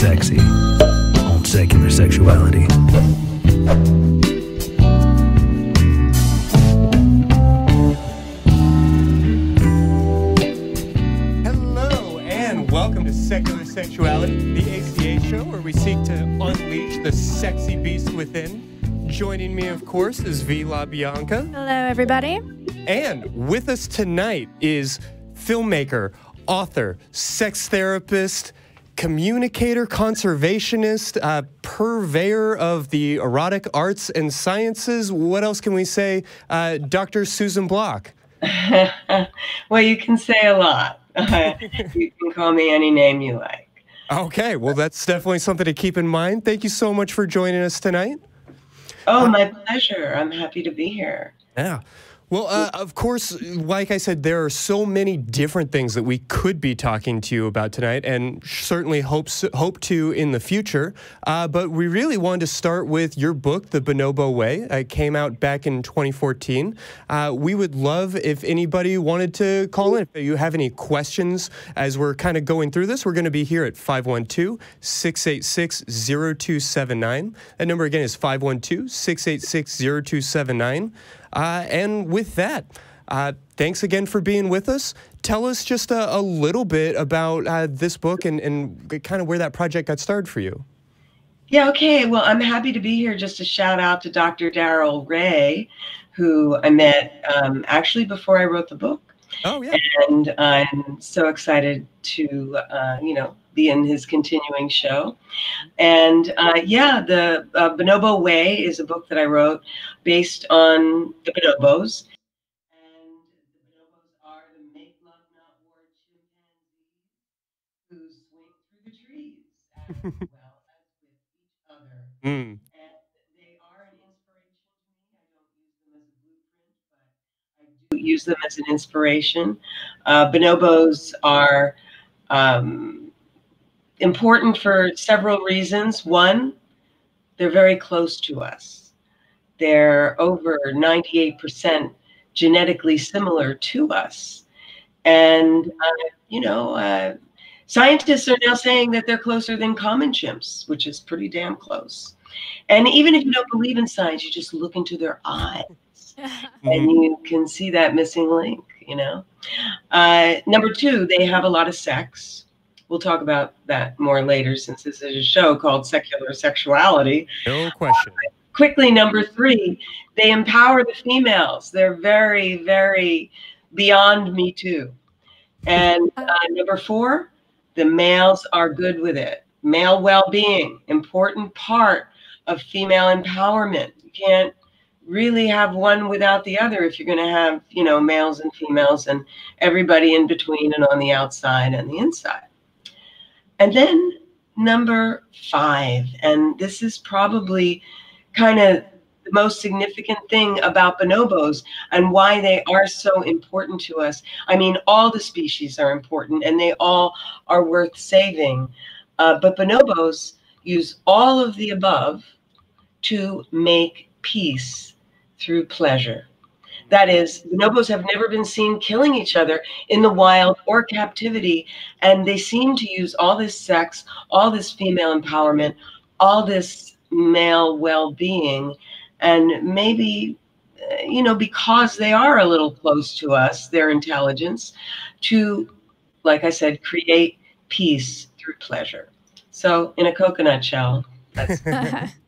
sexy on secular sexuality. Hello and welcome to Secular Sexuality, the ACA show where we seek to unleash the sexy beast within. Joining me, of course, is Vi La Bianca. Hello, everybody. And with us tonight is filmmaker, author, sex therapist, communicator, conservationist, uh, purveyor of the erotic arts and sciences. What else can we say? Uh, Dr. Susan Block. well, you can say a lot. you can call me any name you like. Okay, well, that's definitely something to keep in mind. Thank you so much for joining us tonight. Oh, my pleasure. I'm happy to be here. Yeah. Well, uh, of course, like I said, there are so many different things that we could be talking to you about tonight, and certainly hopes hope to in the future. Uh, but we really wanted to start with your book, The Bonobo Way. It came out back in 2014. Uh, we would love if anybody wanted to call in. If you have any questions as we're kind of going through this, we're going to be here at 512 686 0279. That number again is 512 686 0279. Uh, and with that, uh, thanks again for being with us. Tell us just a, a little bit about uh, this book and, and kind of where that project got started for you. Yeah, okay. Well, I'm happy to be here just to shout out to Dr. Darrel Ray, who I met um, actually before I wrote the book. Oh, yeah. And I'm so excited to, uh, you know, be in his continuing show. And uh, yeah, the uh, Bonobo Way is a book that I wrote based on the bonobos. And the bonobos are the make love not war chimpanzees who swing through the trees as well as with each other. Mm. And they are an inspiration to me. I don't use them as a blueprint, but I do use them as an inspiration. Uh, bonobos are um, important for several reasons. One, they're very close to us. They're over 98% genetically similar to us. And, uh, you know, uh, scientists are now saying that they're closer than common chimps, which is pretty damn close. And even if you don't believe in science, you just look into their eyes and you can see that missing link, you know. Uh, number two, they have a lot of sex. We'll talk about that more later since this is a show called Secular Sexuality. No question. Uh, quickly, number three, they empower the females. They're very, very beyond me too. And uh, number four, the males are good with it. Male well being, important part of female empowerment. You can't really have one without the other if you're going to have, you know, males and females and everybody in between and on the outside and the inside. And then number five, and this is probably kind of the most significant thing about bonobos and why they are so important to us. I mean, all the species are important and they all are worth saving. Uh, but bonobos use all of the above to make peace through pleasure. That is, bonobos have never been seen killing each other in the wild or captivity. And they seem to use all this sex, all this female empowerment, all this male well being. And maybe, uh, you know, because they are a little close to us, their intelligence, to, like I said, create peace through pleasure. So, in a coconut shell, that's.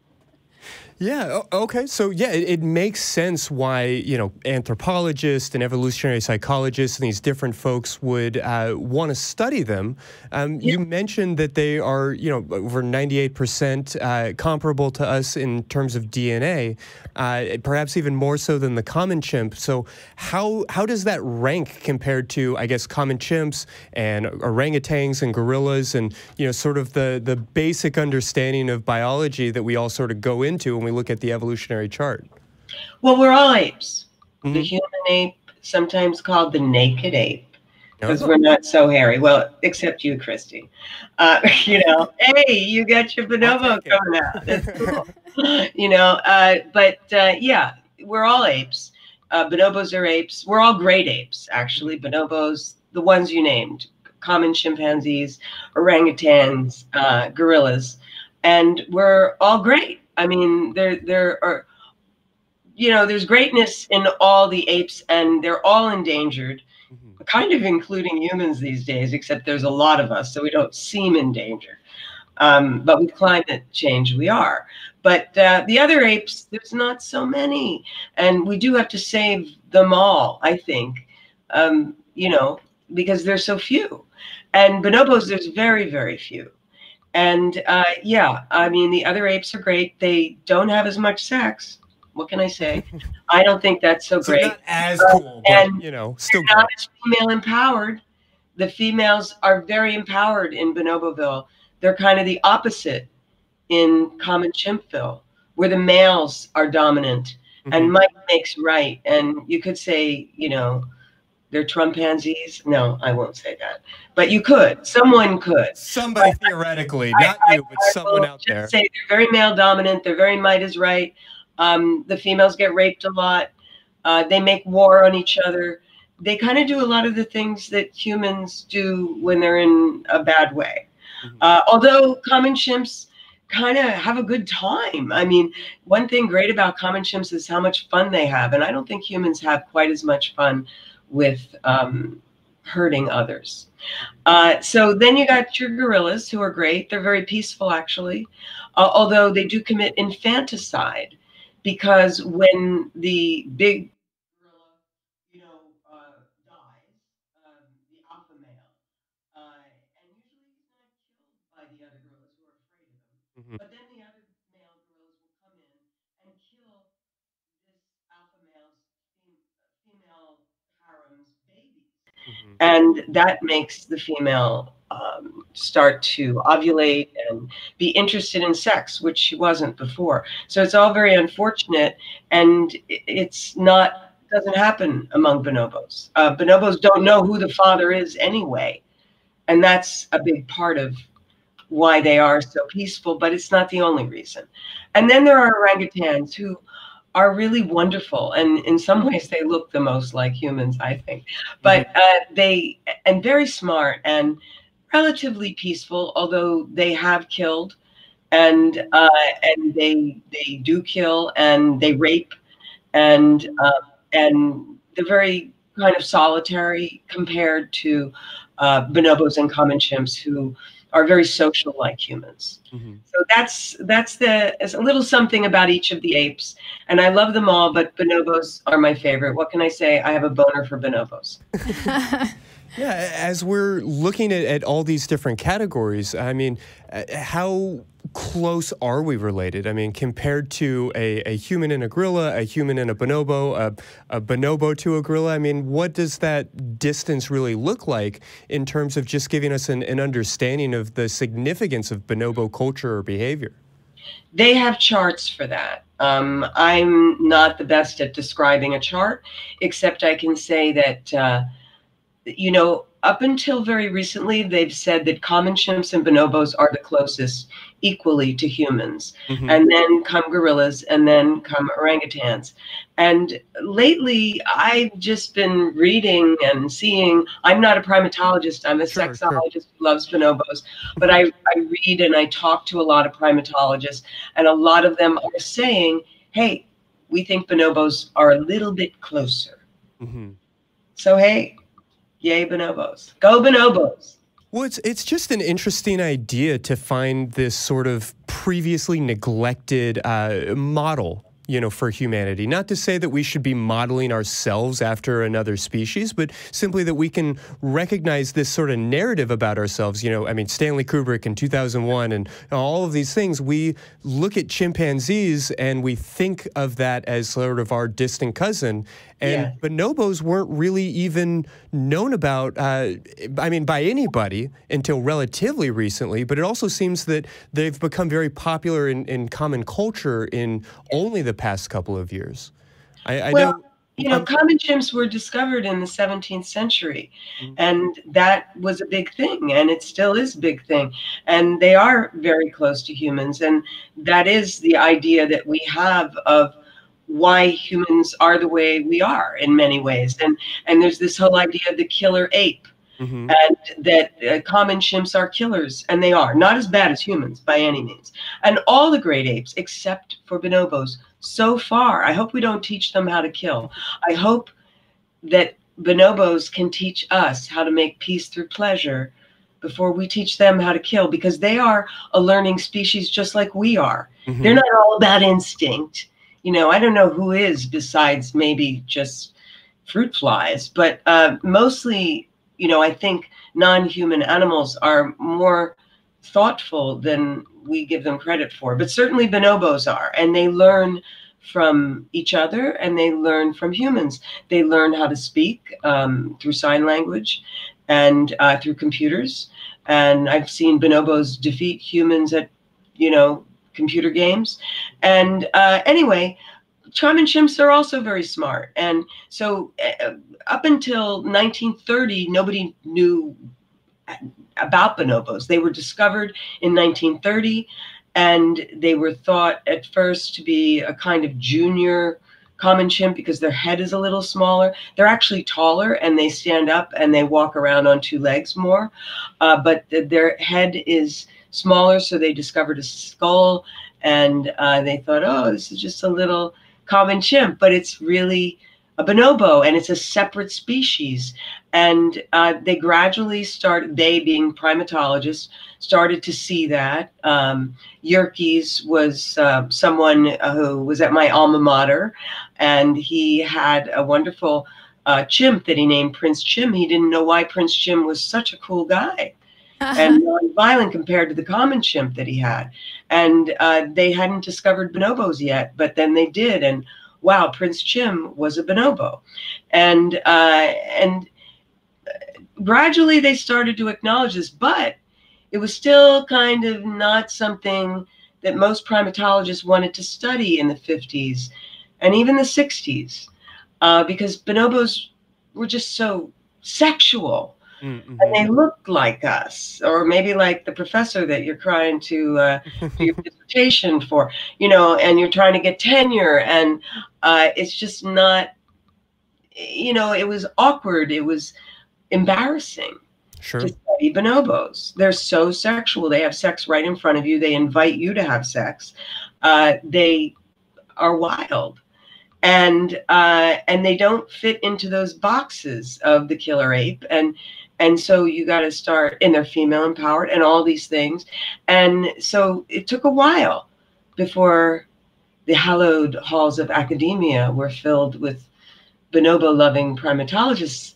Yeah. Okay. So yeah, it, it, makes sense why you know anthropologists and evolutionary psychologists and these different folks would uh, want to study them. Um, yeah. You mentioned that they are you know over ninety eight percent uh, comparable to us in terms of DNA, uh, perhaps even more so than the common chimp. So how how does that rank compared to I guess common chimps and orangutans and gorillas and you know sort of the the basic understanding of biology that we all sort of go into when we look at the evolutionary chart? Well, we're all apes. Mm-hmm. The human ape, sometimes called the naked ape, because we're not so hairy. Well, except you, Christy. Uh, you know, hey, you got your bonobo coming out. That's cool. you know, uh, but uh, yeah, we're all apes. Uh, bonobos are apes. We're all great apes, actually. Bonobos, the ones you named, common chimpanzees, orangutans, uh, gorillas, and we're all great. I mean, there there are, you know, there's greatness in all the apes, and they're all endangered, Mhm. kind of including humans these days. Except there's a lot of us, so we don't seem endangered. Um, but with climate change, we are. But uh, the other apes, there's not so many, and we do have to save them all. I think, um, you know, because there's so few, and bonobos there's very very few. And uh, yeah, I mean the other apes are great. They don't have as much sex. What can I say? I don't think that's so So great. not as Uh, cool, but and you know, still Not as female empowered. The females are very empowered in Bonoboville. They're kind of the opposite in Common Chimpville, where the males are dominant and Mhm. might makes right. And you could say, you know, they're Trumpanzees. No, I won't say that. But you could. Someone could. Somebody theoretically, I- not you, but I someone out there. Say they're very male dominant. They're very might is right. Um, the females get raped a lot. Uh, they make war on each other. They kind of do a lot of the things that humans do when they're in a bad way. Mhm. Uh, although common chimps kind of have a good time. I mean, one thing great about common chimps is how much fun they have, and I don't think humans have quite as much fun with um, hurting others. Uh, so then you got your gorillas, who are great. They're very peaceful, actually, uh, although they do commit infanticide because when the big gorilla, you know, uh, dies, um, the alpha male, uh, and usually he's not killed by the other gorillas who are afraid of him, Mhm. but then the other male gorillas will come in and kill this alpha male's fem- female harem's babies Mhm. And that makes the female um, start to ovulate and be interested in sex, which she wasn't before. So it's all very unfortunate, and it's not doesn't happen among bonobos. Uh, bonobos don't know who the father is anyway, and that's a big part of why they are so peaceful. But it's not the only reason. And then there are orangutans who are really wonderful and in some ways they look the most like humans i think. But uh, they and very smart and relatively peaceful although they have killed and uh, and they they do kill and they rape and uh, and they're very kind of solitary compared to uh, bonobos and common chimps who are very social like humans Mhm. so that's that's the a little something about each of the apes, and I love them all. But bonobos are my favorite. What can I say? I have a boner for bonobos. Yeah, as we're looking at, at all these different categories, I mean, uh, how close are we related? I mean, compared to a, a human and a gorilla, a human and a bonobo, a, a bonobo to a gorilla, I mean, what does that distance really look like in terms of just giving us an, an understanding of the significance of bonobo culture or behavior? They have charts for that. Um, I'm not the best at describing a chart, except I can say that uh, you know up until very recently they've said that common chimps and bonobos are the closest equally to humans. Mhm. and then come gorillas, and then come orangutans. And lately, I've just been reading and seeing. I'm not a primatologist, I'm a Sure, sure. sexologist who loves bonobos, but I, I read and I talk to a lot of primatologists, and a lot of them are saying, hey, we think bonobos are a little bit closer. Mhm. So, hey, yay, bonobos. Go, bonobos. Well, it's, it's just an interesting idea to find this sort of previously neglected uh, model, you know, for humanity. Not to say that we should be modeling ourselves after another species, but simply that we can recognize this sort of narrative about ourselves. You know, I mean, Stanley Kubrick in 2001 and all of these things, we look at chimpanzees and we think of that as sort of our distant cousin. And Yeah. bonobos weren't really even known about, uh, I mean, by anybody until relatively recently, but it also seems that they've become very popular in, in common culture in only the past couple of years. I, I Well, know. You know, common chimps were discovered in the 17th century, Mhm. and that was a big thing, and it still is a big thing. And they are very close to humans, and that is the idea that we have of why humans are the way we are in many ways. And and there's this whole idea of the killer ape, mm-hmm. and that uh, common chimps are killers, and they are not as bad as humans by any means. And all the great apes, except for bonobos, so far, I hope we don't teach them how to kill. I hope that bonobos can teach us how to make peace through pleasure before we teach them how to kill because they are a learning species just like we are. Mm-hmm. They're not all about instinct. You know, I don't know who is besides maybe just fruit flies, but uh, mostly, you know, I think non human animals are more thoughtful than we give them credit for. But certainly bonobos are, and they learn from each other and they learn from humans. They learn how to speak um, through sign language and uh, through computers. And I've seen bonobos defeat humans at, you know, computer games. And uh, anyway, and chimps are also very smart. And so uh, up until 1930, nobody knew about bonobos. They were discovered in 1930 and they were thought at first to be a kind of junior common chimp because their head is a little smaller. They're actually taller and they stand up and they walk around on two legs more, uh, but th- their head is smaller, so they discovered a skull and uh, they thought, oh, this is just a little common chimp, but it's really a bonobo and it's a separate species. And uh, they gradually started, they being primatologists, started to see that. Um, Yerkes was uh, someone who was at my alma mater, and he had a wonderful uh, chimp that he named Prince Chim. He didn't know why Prince Chim was such a cool guy. And non-violent compared to the common chimp that he had. And uh, they hadn't discovered bonobos yet, but then they did. And wow, Prince Chim was a bonobo. And, uh, and gradually they started to acknowledge this, but it was still kind of not something that most primatologists wanted to study in the 50s and even the 60s uh, because bonobos were just so sexual mm-hmm. and they look like us or maybe like the professor that you're trying to uh, do your dissertation for you know and you're trying to get tenure and uh, it's just not you know it was awkward it was embarrassing sure. to study bonobos. They're so sexual. They have sex right in front of you. They invite you to have sex. Uh, they are wild, and uh, and they don't fit into those boxes of the killer ape. And and so you got to start. And they're female empowered, and all these things. And so it took a while before the hallowed halls of academia were filled with bonobo loving primatologists.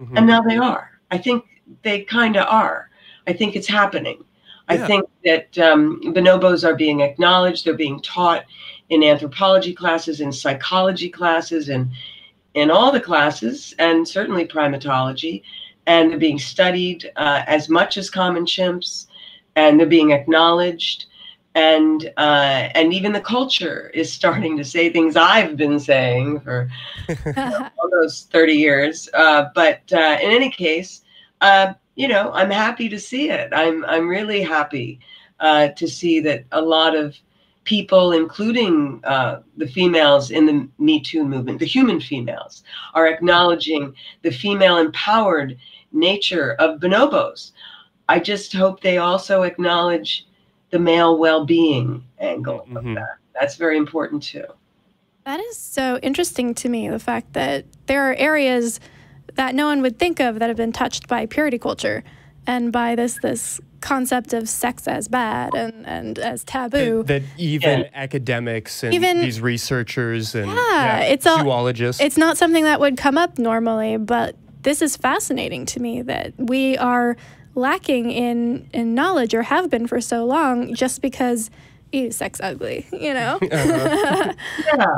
Mm-hmm. And now they are. I think they kind of are. I think it's happening. Yeah. I think that um, bonobos are being acknowledged. They're being taught in anthropology classes, in psychology classes, and in all the classes, and certainly primatology. And they're being studied uh, as much as common chimps, and they're being acknowledged. And uh, and even the culture is starting to say things I've been saying for almost 30 years. Uh, but uh, in any case, uh, you know, I'm happy to see it. I'm I'm really happy uh, to see that a lot of people, including uh, the females in the Me Too movement, the human females, are acknowledging the female empowered nature of bonobos. I just hope they also acknowledge the male well-being angle mm-hmm. of that. That's very important too. That is so interesting to me. The fact that there are areas that no one would think of that have been touched by purity culture and by this this concept of sex as bad and, and as taboo. That, that even yeah. academics and even, these researchers and yeah, yeah, it's zoologists. All, it's not something that would come up normally, but this is fascinating to me that we are lacking in in knowledge or have been for so long just because ew, sex ugly, you know? uh-huh. yeah.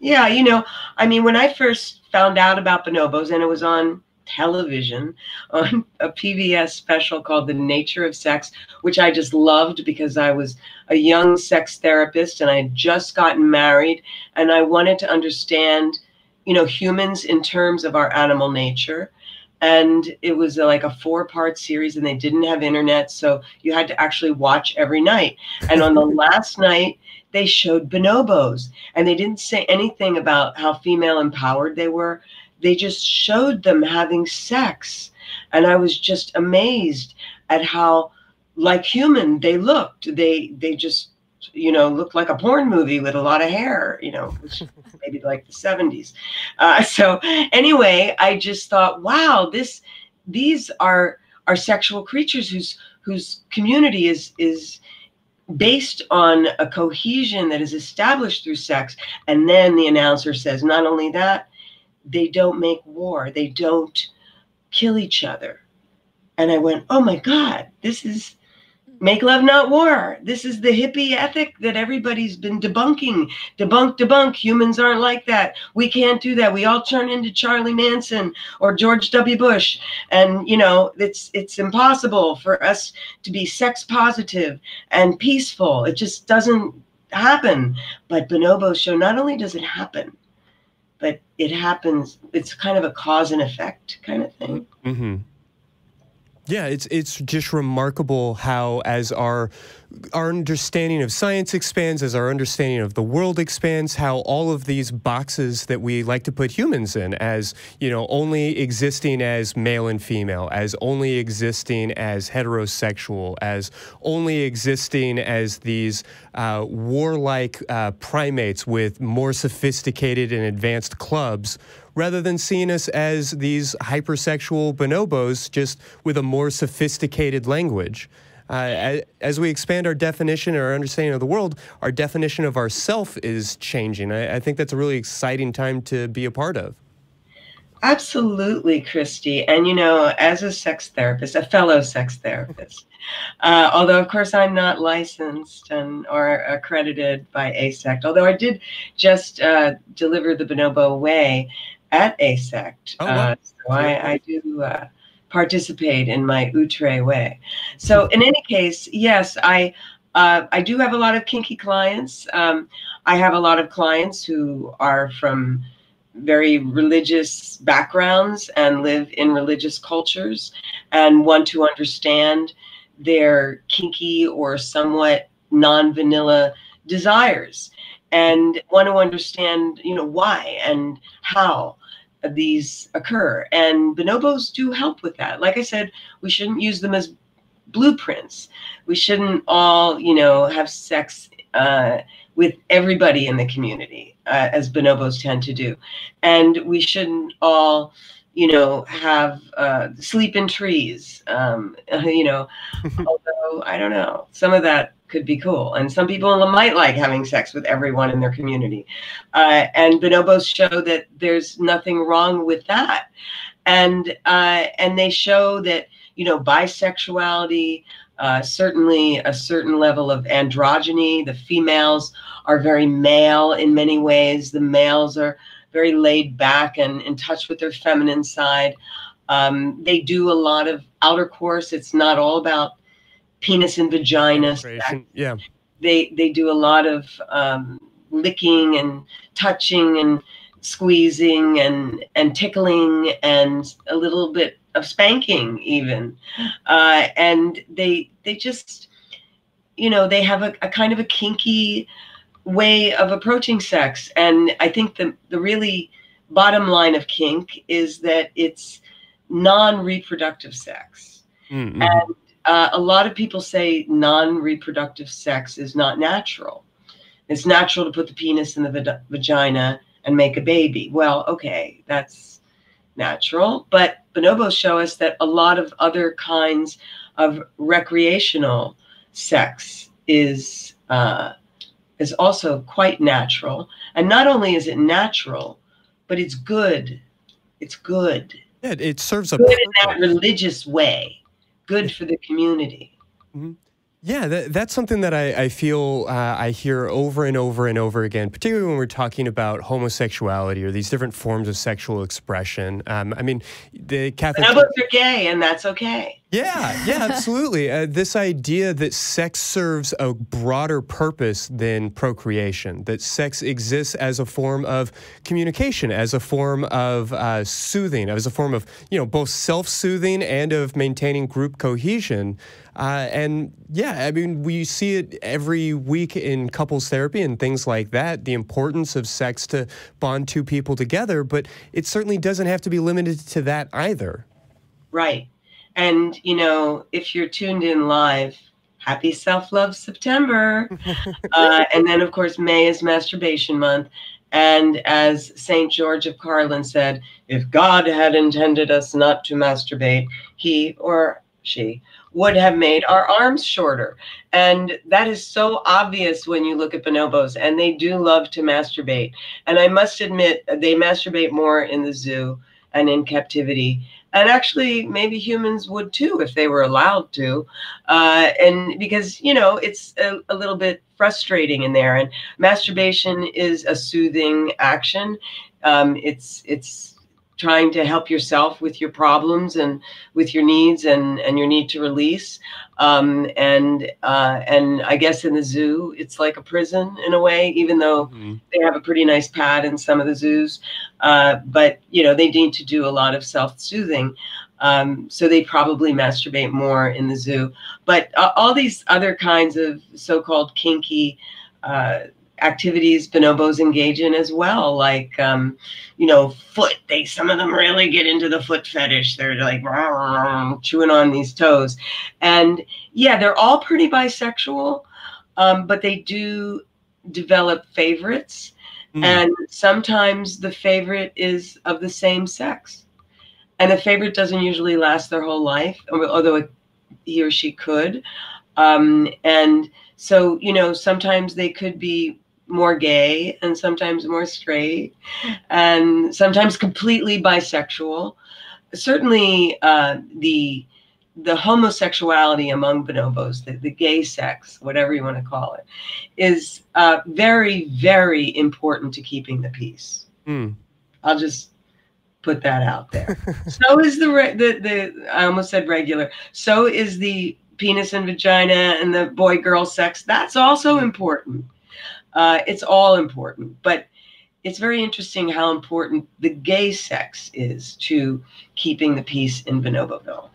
Yeah, you know, I mean, when I first found out about bonobos, and it was on television on a PBS special called The Nature of Sex, which I just loved because I was a young sex therapist and I had just gotten married and I wanted to understand, you know, humans in terms of our animal nature. And it was like a four part series and they didn't have internet. So you had to actually watch every night. And on the last night, they showed bonobos and they didn't say anything about how female empowered they were they just showed them having sex. And I was just amazed at how like human they looked. They they just you know looked like a porn movie with a lot of hair. You know, maybe like the seventies. Uh, so anyway, I just thought, wow, this these are are sexual creatures whose whose community is is based on a cohesion that is established through sex. And then the announcer says, not only that, they don't make war, they don't kill each other. And I went, oh my God, this is make love, not war. This is the hippie ethic that everybody's been debunking. Debunk, debunk. Humans aren't like that. We can't do that. We all turn into Charlie Manson or George W. Bush. And, you know, it's it's impossible for us to be sex positive and peaceful. It just doesn't happen. But Bonobo show, not only does it happen, but it happens, it's kind of a cause and effect kind of thing. Mm-hmm. Yeah, it's it's just remarkable how as our our understanding of science expands, as our understanding of the world expands, how all of these boxes that we like to put humans in, as you know, only existing as male and female, as only existing as heterosexual, as only existing as these uh, warlike uh, primates with more sophisticated and advanced clubs, rather than seeing us as these hypersexual bonobos just with a more sophisticated language. Uh, as we expand our definition or our understanding of the world, our definition of ourself is changing. I, I think that's a really exciting time to be a part of. Absolutely, Christy. And you know, as a sex therapist, a fellow sex therapist, uh, although of course I'm not licensed and or accredited by AASECT, although I did just uh, deliver the Bonobo Way at AASECT. Oh, wow. uh, so I, I do uh, participate in my outre way. So in any case, yes, I uh, I do have a lot of kinky clients. Um, I have a lot of clients who are from very religious backgrounds and live in religious cultures and want to understand their kinky or somewhat non-vanilla desires and want to understand you know why and how these occur. And bonobos do help with that. Like I said, we shouldn't use them as blueprints. We shouldn't all, you know, have sex uh, with everybody in the community, uh, as bonobos tend to do. And we shouldn't all, you know, have uh, sleep in trees. Um, you know, although I don't know, some of that could be cool. And some people might like having sex with everyone in their community. Uh, and bonobos show that there's nothing wrong with that. And uh, and they show that you know bisexuality, uh, certainly a certain level of androgyny. The females are very male in many ways. The males are very laid back and in touch with their feminine side. Um, they do a lot of outer course. It's not all about penis and vagina. Yeah. They they do a lot of um, licking and touching and squeezing and and tickling and a little bit of spanking even, uh, and they they just you know they have a, a kind of a kinky way of approaching sex, and I think the the really bottom line of kink is that it's non-reproductive sex. Mm-hmm. And uh, a lot of people say non-reproductive sex is not natural. It's natural to put the penis in the va- vagina and make a baby. Well, okay, that's natural, but bonobos show us that a lot of other kinds of recreational sex is uh, is also quite natural. And not only is it natural, but it's good. It's good. Yeah, it serves a good in that religious way good for the community. Mm-hmm. Yeah, that, that's something that I, I feel uh, I hear over and over and over again, particularly when we're talking about homosexuality or these different forms of sexual expression. Um, I mean, the Catholic. Bonobos are gay, and that's okay. Yeah, yeah, absolutely. Uh, this idea that sex serves a broader purpose than procreation, that sex exists as a form of communication, as a form of uh, soothing, as a form of, you know, both self soothing and of maintaining group cohesion. Uh, and yeah, I mean, we see it every week in couples therapy and things like that, the importance of sex to bond two people together, but it certainly doesn't have to be limited to that either. Right. And, you know, if you're tuned in live, happy self love September. uh, and then, of course, May is masturbation month. And as St. George of Carlin said, if God had intended us not to masturbate, he or she would have made our arms shorter. And that is so obvious when you look at bonobos, and they do love to masturbate. And I must admit, they masturbate more in the zoo and in captivity and actually maybe humans would too if they were allowed to. Uh, and because you know it's a, a, little bit frustrating in there. And masturbation is a soothing action. Um, it's it's trying to help yourself with your problems and with your needs and and your need to release. Um, and uh, and I guess in the zoo it's like a prison in a way even though mm-hmm. they have a pretty nice pad in some of the zoos. Uh, but you know they need to do a lot of self-soothing. Um, so they probably masturbate more in the zoo. But uh, all these other kinds of so-called kinky uh, activities bonobos engage in as well. Like um, you know foot they some of them really get into the foot fetish. They're like rah, rah, chewing on these toes. And yeah they're all pretty bisexual um, but they do develop favorites. Mm. and sometimes the favorite is of the same sex. And the favorite doesn't usually last their whole life although it, he or she could. Um, and so you know sometimes they could be more gay and sometimes more straight and sometimes completely bisexual. Certainly, uh, the the homosexuality among bonobos, the, the gay sex, whatever you want to call it, is uh, very, very important to keeping the peace. Mm. I'll just put that out there. so is the, the the I almost said regular. So is the penis and vagina and the boy girl sex. That's also important. Uh, it's all important, but it's very interesting how important the gay sex is to keeping the peace in Bonoboville.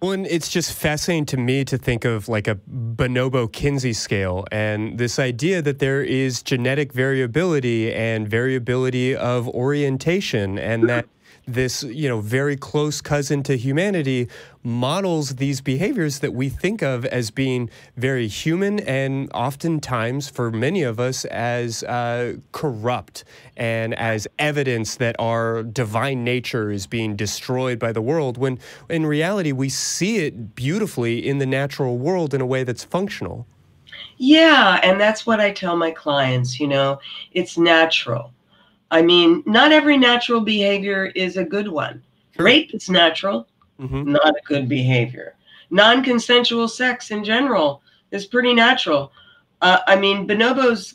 Well, and it's just fascinating to me to think of like a bonobo Kinsey scale and this idea that there is genetic variability and variability of orientation, and that this, you know, very close cousin to humanity models these behaviors that we think of as being very human and oftentimes for many of us as uh, corrupt and as evidence that our divine nature is being destroyed by the world when in reality we see it beautifully in the natural world in a way that's functional. Yeah, and that's what I tell my clients, you know, it's natural I mean, not every natural behavior is a good one. Sure. Rape is natural, mm-hmm. not a good behavior. Non consensual sex in general is pretty natural. Uh, I mean, bonobos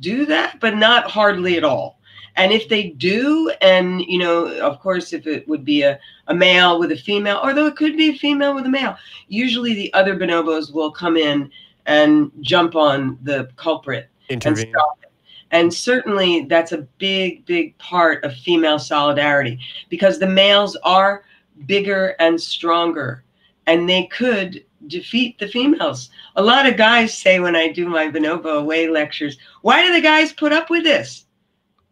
do that, but not hardly at all. And if they do, and you know, of course, if it would be a, a male with a female, although it could be a female with a male, usually the other bonobos will come in and jump on the culprit Intervene. and stop and certainly that's a big, big part of female solidarity because the males are bigger and stronger and they could defeat the females. A lot of guys say when I do my Bonobo Away lectures, why do the guys put up with this?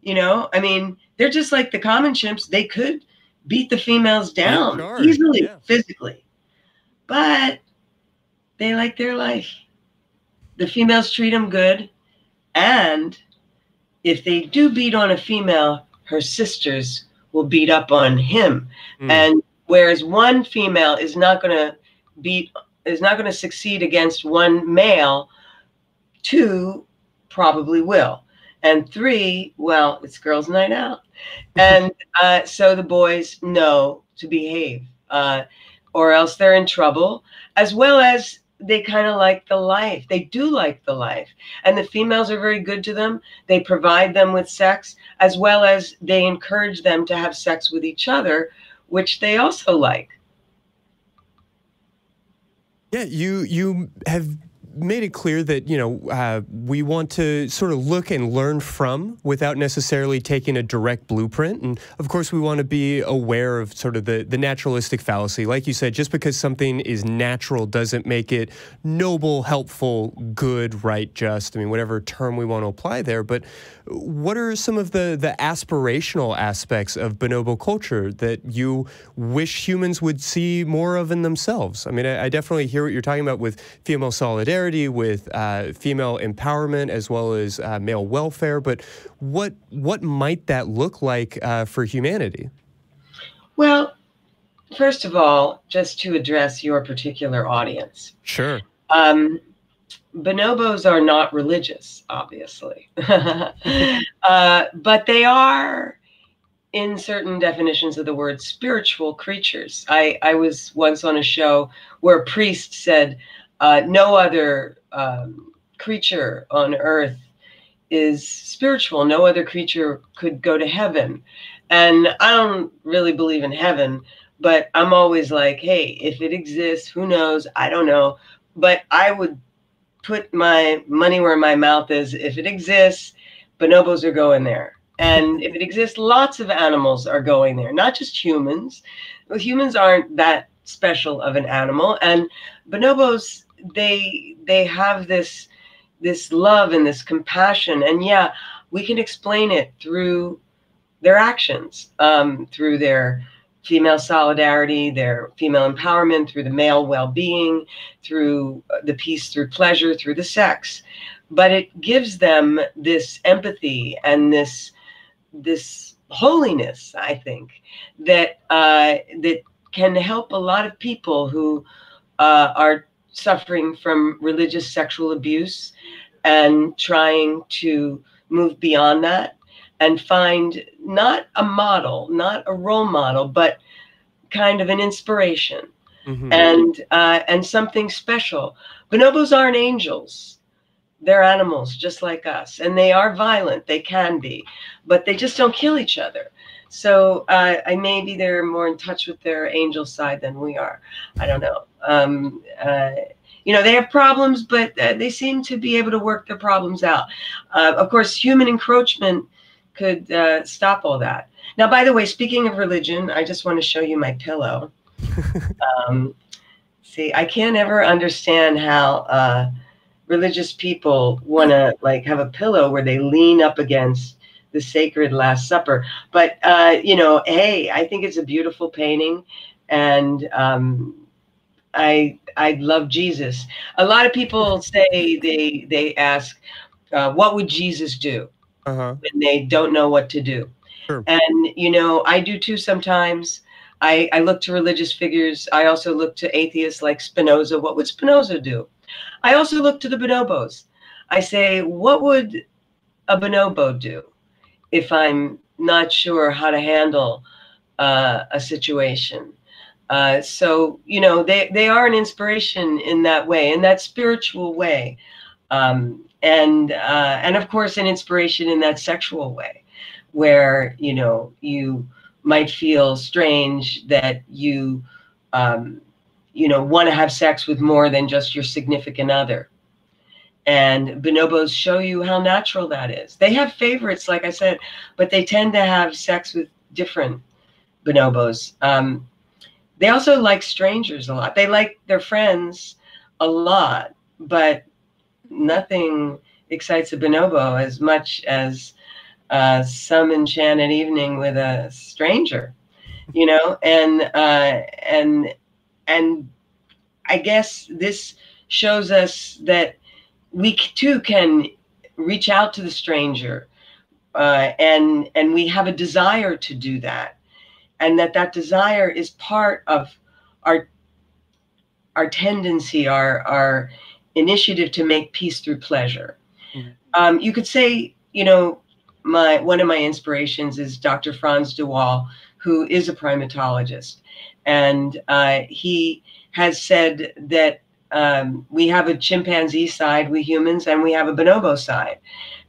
You know, I mean, they're just like the common chimps. They could beat the females down easily, yeah. physically, but they like their life. The females treat them good, and if they do beat on a female, her sisters will beat up on him. Mm. And whereas one female is not going to beat is not going to succeed against one male, two probably will. And three, well, it's girls' night out. And uh, so the boys know to behave, uh, or else they're in trouble, as well as they kind of like the life. They do like the life. And the females are very good to them. They provide them with sex as well as they encourage them to have sex with each other, which they also like. Yeah, you you have made it clear that you know uh, we want to sort of look and learn from without necessarily taking a direct blueprint. And of course we want to be aware of sort of the, the naturalistic fallacy. Like you said just because something is natural doesn't make it noble helpful good right just i mean whatever term we want to apply there. But what are some of the the aspirational aspects of bonobo culture that you wish humans would see more of in themselves? I mean i, I definitely hear what you're talking about with female solidarity with uh, female empowerment as well as uh, male welfare. But what what might that look like uh, for humanity? Well, first of all, just to address your particular audience. Sure. Um, bonobos are not religious, obviously, uh, but they are, in certain definitions of the word, spiritual creatures. I, I was once on a show where a priest said, uh, no other um, creature on earth is spiritual. No other creature could go to heaven. And I don't really believe in heaven, but I'm always like, hey, if it exists, who knows? I don't know. But I would put my money where my mouth is. If it exists, bonobos are going there. And if it exists, lots of animals are going there, not just humans. Well, humans aren't that special of an animal. And bonobos they they have this this love and this compassion. And yeah we can explain it through their actions um, through their female solidarity their female empowerment through the male well-being through the peace through pleasure through the sex. But it gives them this empathy and this this holiness i think that uh, that can help a lot of people who uh, are suffering from religious sexual abuse and trying to move beyond that and find not a model, not a role model, but kind of an inspiration mm-hmm. and uh, and something special. Bonobos aren't angels; they're animals just like us, and they are violent. They can be, but they just don't kill each other. So uh, I maybe they're more in touch with their angel side than we are. I don't know. Um, uh, you know, they have problems, but uh, they seem to be able to work their problems out. Uh, of course, human encroachment could uh, stop all that. Now, by the way, speaking of religion, I just want to show you my pillow. um, see, I can't ever understand how uh, religious people want to like have a pillow where they lean up against the sacred Last Supper. But uh, you know, hey, I think it's a beautiful painting, and um, I I love Jesus. A lot of people say they they ask, uh, what would Jesus do uh-huh. when they don't know what to do? Sure. And you know, I do too sometimes. I, I look to religious figures. I also look to atheists like Spinoza. What would Spinoza do? I also look to the bonobos. I say, what would a bonobo do? If I'm not sure how to handle uh, a situation. Uh, so you know they they are an inspiration in that way, in that spiritual way, um, and uh, and of course an inspiration in that sexual way, where you know you might feel strange that you um, you know want to have sex with more than just your significant other and bonobos show you how natural that is. They have favorites, like I said, but they tend to have sex with different bonobos. Um, they also like strangers a lot. They like their friends a lot, but nothing excites a bonobo as much as uh, some enchanted evening with a stranger, you know. And uh, and and I guess this shows us that we too can reach out to the stranger uh, and and we have a desire to do that. And that that desire is part of our our tendency our our initiative to make peace through pleasure. Mm-hmm. um, you could say you know my one of my inspirations is dr Frans de Waal who is a primatologist. And uh, he has said that um, we have a chimpanzee side, we humans, and we have a bonobo side.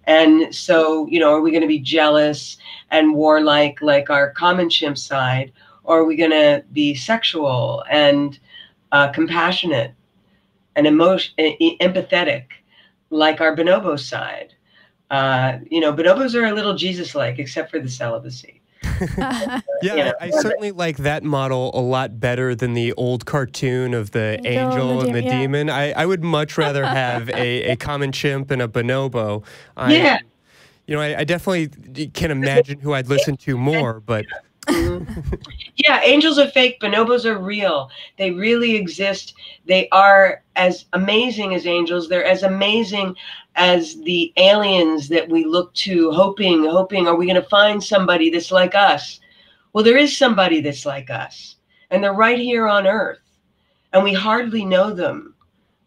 And so, you know, are we going to be jealous and warlike like our common chimp side, or are we going to be sexual and uh, compassionate and emotion, empathetic, like our bonobo side. Uh, you know, bonobos are a little Jesus-like, except for the celibacy. yeah, Yeah. I, I certainly like that model a lot better than the old cartoon of the angel and the, demon, yeah. demon. I, I would much rather have a, a common chimp and a bonobo. I, Yeah. You know, I, I definitely can imagine who I'd listen to more, but Yeah, angels are fake, bonobos are real. They really exist. They are as amazing as angels. They're as amazing as the aliens that we look to, hoping, hoping, are we going to find somebody that's like us? Well, there is somebody that's like us, and they're right here on Earth, and we hardly know them.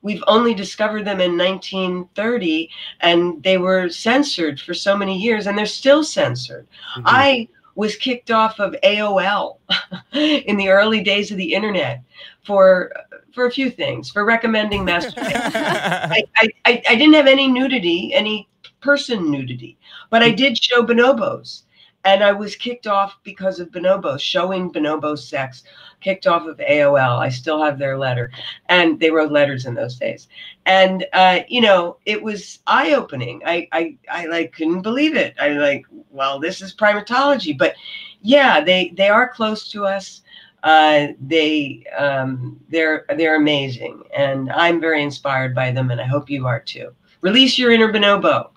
We've only discovered them in 1930, and they were censored for so many years, and they're still censored. Mm-hmm. I was kicked off of AOL in the early days of the internet for for a few things, for recommending masturbation. I, I, I I didn't have any nudity, any person nudity, but I did show bonobos. And I was kicked off because of bonobos, showing bonobo sex, kicked off of AOL. I still have their letter. And they wrote letters in those days. And, uh, you know, it was eye opening. I, I, I like couldn't believe it. I like, well, this is primatology. But yeah, they, they are close to us. Uh, they, um, they're, they're amazing. And I'm very inspired by them. And I hope you are too. Release your inner bonobo.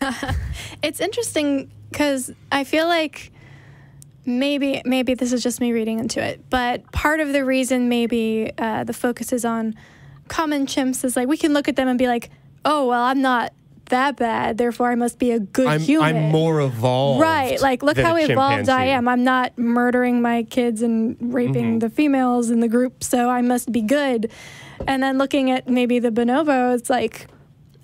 it's interesting because I feel like maybe maybe this is just me reading into it, but part of the reason maybe uh, the focus is on common chimps is like we can look at them and be like, oh well, I'm not that bad, therefore I must be a good I'm, human. I'm more evolved. Right, like look how evolved I am. I'm not murdering my kids and raping Mhm. the females in the group, so I must be good. And then looking at maybe the bonobo, it's like,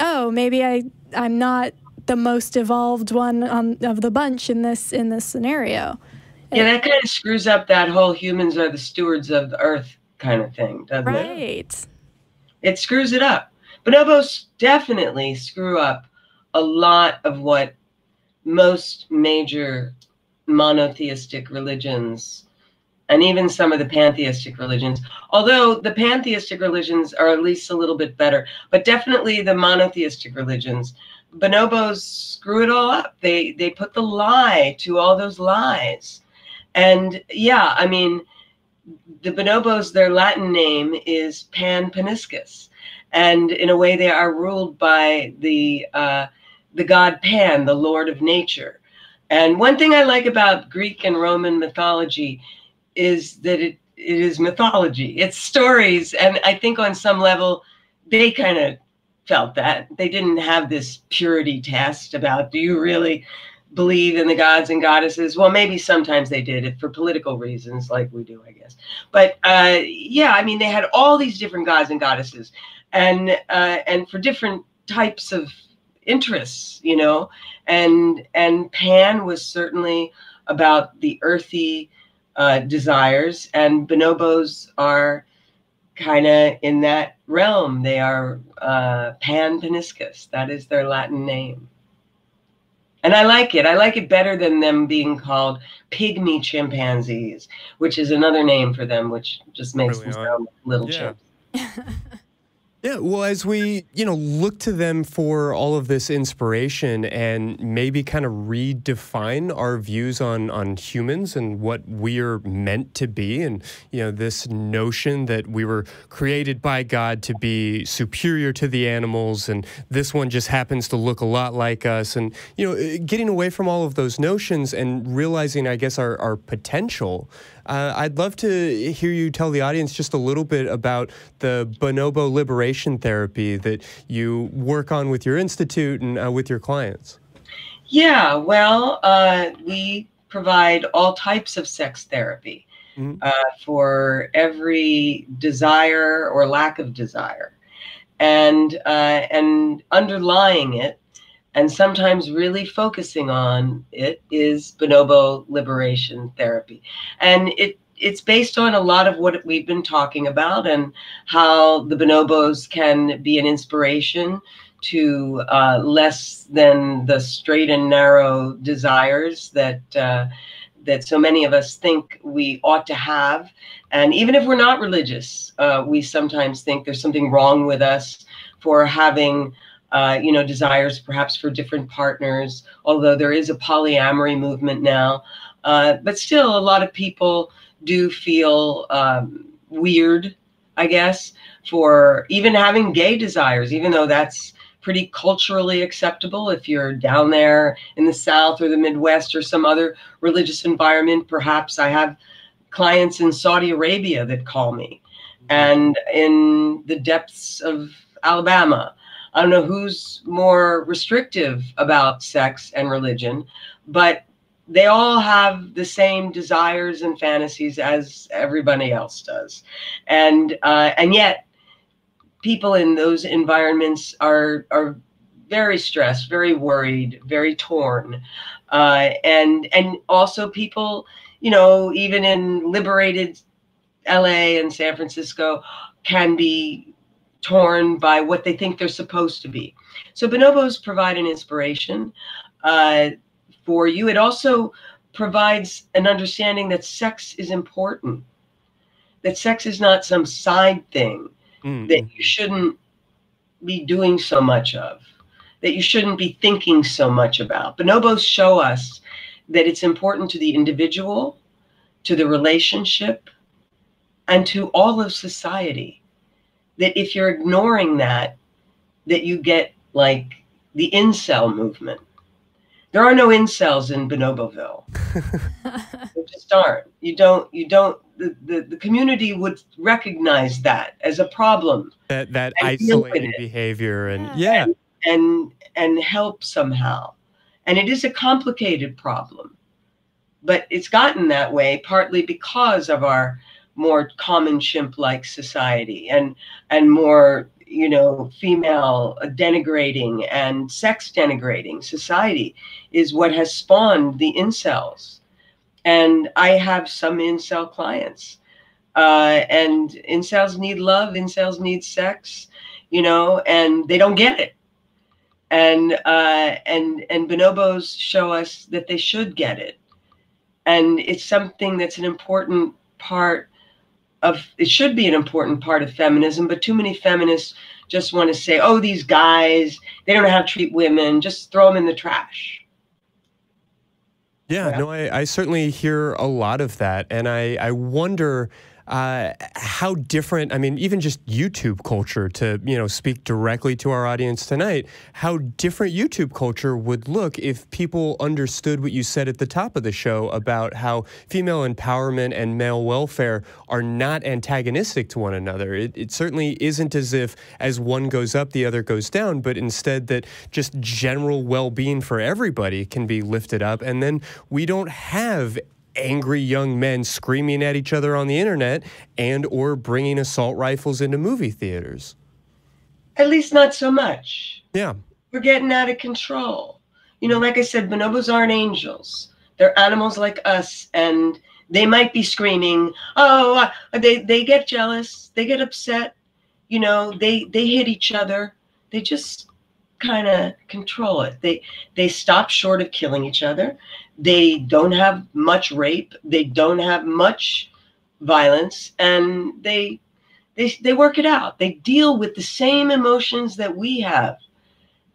oh, maybe I I'm not the most evolved one on, of the bunch in this in this scenario. Yeah, that kind of screws up that whole humans are the stewards of the earth kind of thing, doesn't it? Right. It screws it up. Bonobos definitely screw up a lot of what most major monotheistic religions and even some of the pantheistic religions, although the pantheistic religions are at least a little bit better, but definitely the monotheistic religions, bonobos screw it all up. They they put the lie to all those lies. And yeah, I mean, the bonobos, their Latin name is Pan Paniscus, and in a way, they are ruled by the uh, the god Pan, the Lord of Nature. And one thing I like about Greek and Roman mythology is that it, it is mythology. It's stories, and I think on some level, they kind of felt that they didn't have this purity test about do you really believe in the gods and goddesses. Well maybe sometimes they did it for political reasons like we do i guess. But uh, yeah i mean they had all these different gods and goddesses and uh, and for different types of interests you know? And and pan was certainly about the earthy uh, desires and bonobos are kind of in that realm. They are uh, pan paniscus that is their latin name and I like it. I like it better than them being called pygmy chimpanzees, which is another name for them, which just makes Really them odd. sound like little Yeah. chimps. Yeah, well, as we, you know, look to them for all of this inspiration and maybe kind of redefine our views on on humans and what we're meant to be and, you know, this notion that we were created by God to be superior to the animals and this one just happens to look a lot like us and, you know, getting away from all of those notions and realizing, I guess, our, our potential. Uh, I'd love to hear you tell the audience just a little bit about the bonobo liberation therapy that you work on with your institute and uh, with your clients. Yeah, well, uh, we provide all types of sex therapy Mhm. uh, for every desire or lack of desire, and uh, and underlying it, and sometimes really focusing on it is bonobo liberation therapy, and it it's based on a lot of what we've been talking about and how the bonobos can be an inspiration to uh, less than the straight and narrow desires that uh, that so many of us think we ought to have. And even if we're not religious, uh, we sometimes think there's something wrong with us for having, uh, you know, desires perhaps for different partners, although there is a polyamory movement now. Uh, but still, a lot of people do feel um, weird, I guess, for even having gay desires, even though that's pretty culturally acceptable if you're down there in the South or the Midwest or some other religious environment. Perhaps I have clients in Saudi Arabia that call me and in the depths of Alabama. I don't know who's more restrictive about sex and religion, but they all have the same desires and fantasies as everybody else does, and uh, and yet people in those environments are are very stressed, very worried, very torn, uh, and and also people, you know, even in liberated L.A. and San Francisco, can be torn by what they think they're supposed to be. So bonobos provide an inspiration uh, for you. It also provides an understanding that sex is important, that sex is not some side thing mm. that you shouldn't be doing so much of, that you shouldn't be thinking so much about. Bonobos show us that it's important to the individual, to the relationship, and to all of society. That if you're ignoring that, that you get like the incel movement. There are no incels in Bonoboville. there just aren't. You don't. You don't the, the, the community would recognize that as a problem. That that isolating behavior and yeah. And, and and help somehow. And it is a complicated problem. But it's gotten that way partly because of our more common chimp-like society and and more you know female denigrating and sex denigrating society is what has spawned the incels and I have some incel clients. Uh, and incels need love, incels need sex, you know, and they don't get it. And uh, and and bonobos show us that they should get it, and it's something that's an important part of. It should be an important part of feminism, but too many feminists just want to say, "Oh, these guys, they don't know how to treat women. Just throw them in the trash." Yeah, yeah. no, I, I, certainly hear a lot of that. And I, I wonder uh, how different, I mean, even just YouTube culture to, you know, speak directly to our audience tonight, how different YouTube culture would look if people understood what you said at the top of the show about how female empowerment and male welfare are not antagonistic to one another. It, it certainly isn't as if as one goes up, the other goes down, but instead that just general well being for everybody can be lifted up. And then we don't have angry young men screaming at each other on the internet and or bringing assault rifles into movie theaters. At least not so much. Yeah. We're getting out of control. You know, like I said, bonobos aren't angels. They're animals like us and they might be screaming, "Oh, uh, they they get jealous, they get upset, you know, they they hit each other. They just kind of control it. They they stop short of killing each other. They don't have much rape. They don't have much violence, and they they they work it out. They deal with the same emotions that we have,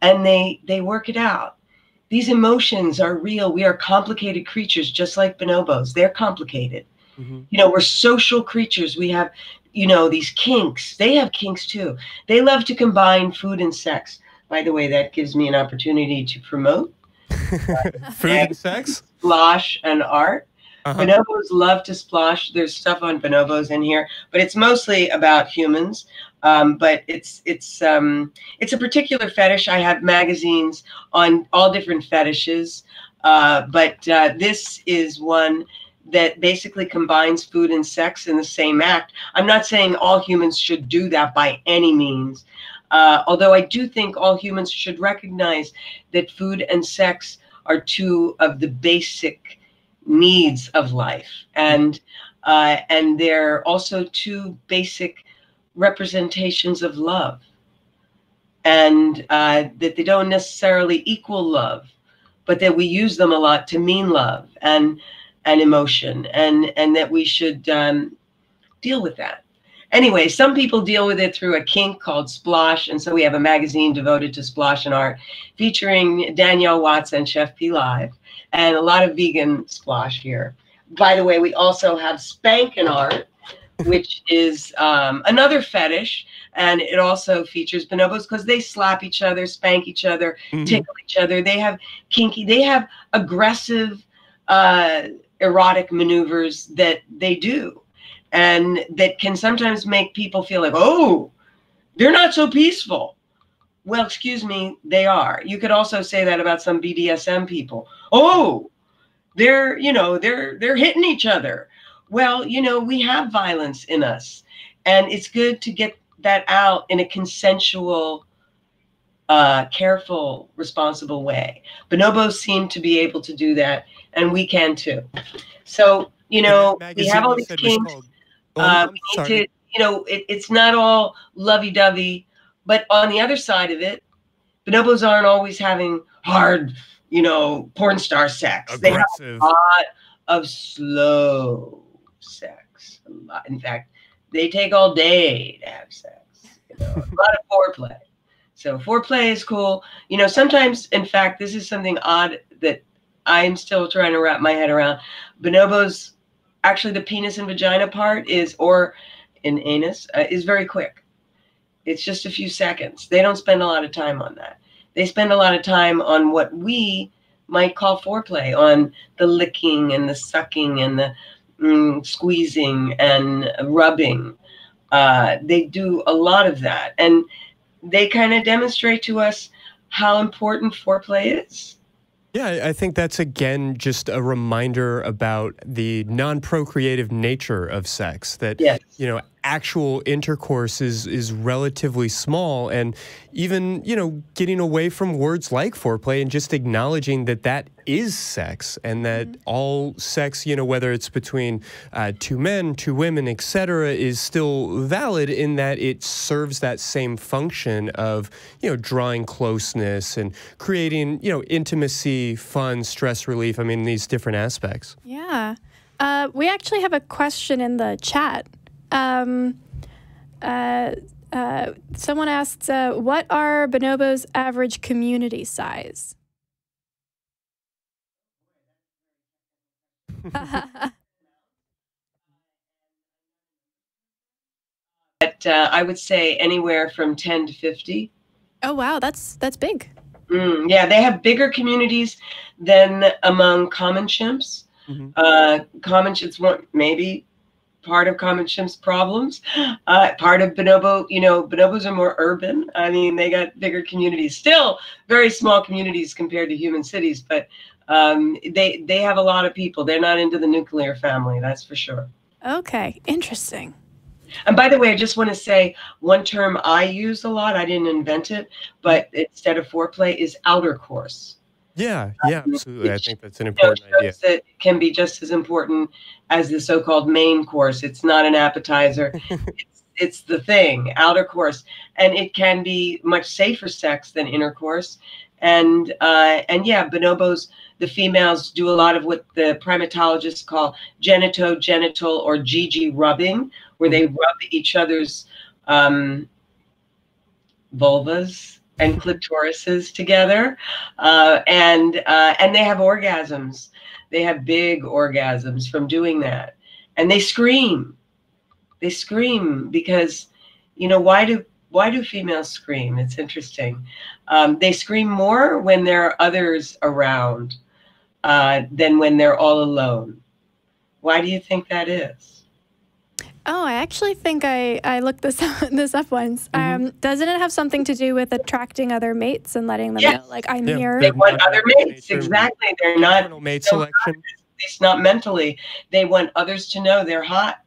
and they they work it out. These emotions are real. We are complicated creatures, just like bonobos. They're complicated. Mm-hmm. You know, we're social creatures. We have, you know, these kinks. They have kinks too. They love to combine food and sex. By the way, that gives me an opportunity to promote Food and sex? Splosh and art. Uh-huh. Bonobos love to splosh. There's stuff on bonobos in here, but it's mostly about humans. Um, but it's it's um, it's a particular fetish. I have magazines on all different fetishes, uh, but uh, this is one that basically combines food and sex in the same act. I'm not saying all humans should do that by any means, uh, although I do think all humans should recognize that food and sex are two of the basic needs of life, and uh, and they're also two basic representations of love, and uh, that they don't necessarily equal love, but that we use them a lot to mean love, and and emotion, and and that we should um, deal with that. Anyway, some people deal with it through a kink called Splosh, and so we have a magazine devoted to Splosh and art, featuring Danielle Watts and Chef P Live, and a lot of vegan Splosh here. By the way, we also have Spank and art, which is um, another fetish, and it also features bonobos because they slap each other, spank each other, Mhm. tickle each other. They have kinky, they have aggressive, uh, erotic maneuvers that they do, and that can sometimes make people feel like, oh, they're not so peaceful. Well, excuse me, they are. You could also say that about some BDSM people. Oh, they're you know they're they're hitting each other. Well, you know we have violence in us, and it's good to get that out in a consensual, uh, careful, responsible way. Bonobos seem to be able to do that, and we can too. So you know we have all these kinks. Oh, Uh, sorry. to, you know, it, it's not all lovey-dovey, but on the other side of it, bonobos aren't always having hard, you know, porn star sex. They have a lot of slow sex. A lot- In fact, they take all day to have sex. You know, a lot of foreplay. So foreplay is cool. You know, sometimes, in fact, this is something odd that I'm still trying to wrap my head around. Bonobos, actually, the penis and vagina part is, or in anus, uh, is very quick. It's just a few seconds. They don't spend a lot of time on that. They spend a lot of time on what we might call foreplay, on the licking and the sucking and the mm, squeezing and rubbing. Uh, they do a lot of that. And they kind of demonstrate to us how important foreplay is. Yeah, I- think that's again just a reminder about the non-procreative nature of sex. That Yes. you know, actual intercourse is is relatively small, and even you know, getting away from words like foreplay and just acknowledging that that is sex, and that all sex, you know, whether it's between uh, two men, two women, etc., is still valid in that it serves that same function of you know, drawing closeness and creating you know, intimacy, fun, stress relief. I mean, these different aspects. Yeah. Uh, we actually have a question in the chat. Um, uh, uh, someone asks, uh, what are bonobos' average community size? But uh, I would say anywhere from 10 to 50. oh wow, that's that's big. Mm, yeah, they have bigger communities than among common chimps. Mhm. Uh, common chimps want maybe part of common chimps' problems. Uh, part of bonobo, you know, bonobos are more urban. I mean, they got bigger communities. Still very small communities compared to human cities, but um, they they have a lot of people. They're not into the nuclear family, that's for sure. Okay, interesting. And by the way, I just want to say one term I use a lot. I didn't invent it, but instead of foreplay is outer course. Yeah, yeah, absolutely. I think that's an know, important idea. that can be just as important as the so-called main course. It's not an appetizer. it's, it's the thing, outer course, and it can be much safer sex than intercourse. And uh, and yeah, bonobos, the females do a lot of what the primatologists call genito-genital or GG rubbing, where they rub each other's um, vulvas and clitorises together, uh, and uh, and they have orgasms. They have big orgasms from doing that, and they scream. They scream because, you know, why do why do females scream? It's interesting. Um, they scream more when there are others around uh, than when they're all alone. Why do you think that is? Oh, I actually think I, I looked this up, this up once. Mm-hmm. Um, doesn't it have something to do with attracting other mates and letting them Yes. know, like, I'm Yeah. here? They want other mates. Nature- Exactly. They're not Internal mate so selection. at least not mentally. They want others to know they're hot,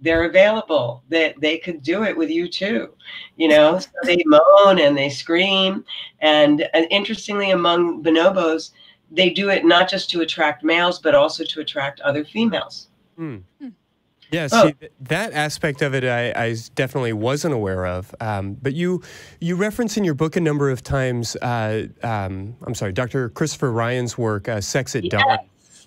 they're available, that they could do it with you too. You know, so they moan and they scream. And, and interestingly, among bonobos, they do it not just to attract males, but also to attract other females. Hmm. Hmm. Yeah, Oh. th- that aspect of it I definitely wasn't aware of. Um, but you you reference in your book a number of times, uh, um, I'm sorry, Dr. Christopher Ryan's work, uh, Sex at Dawn.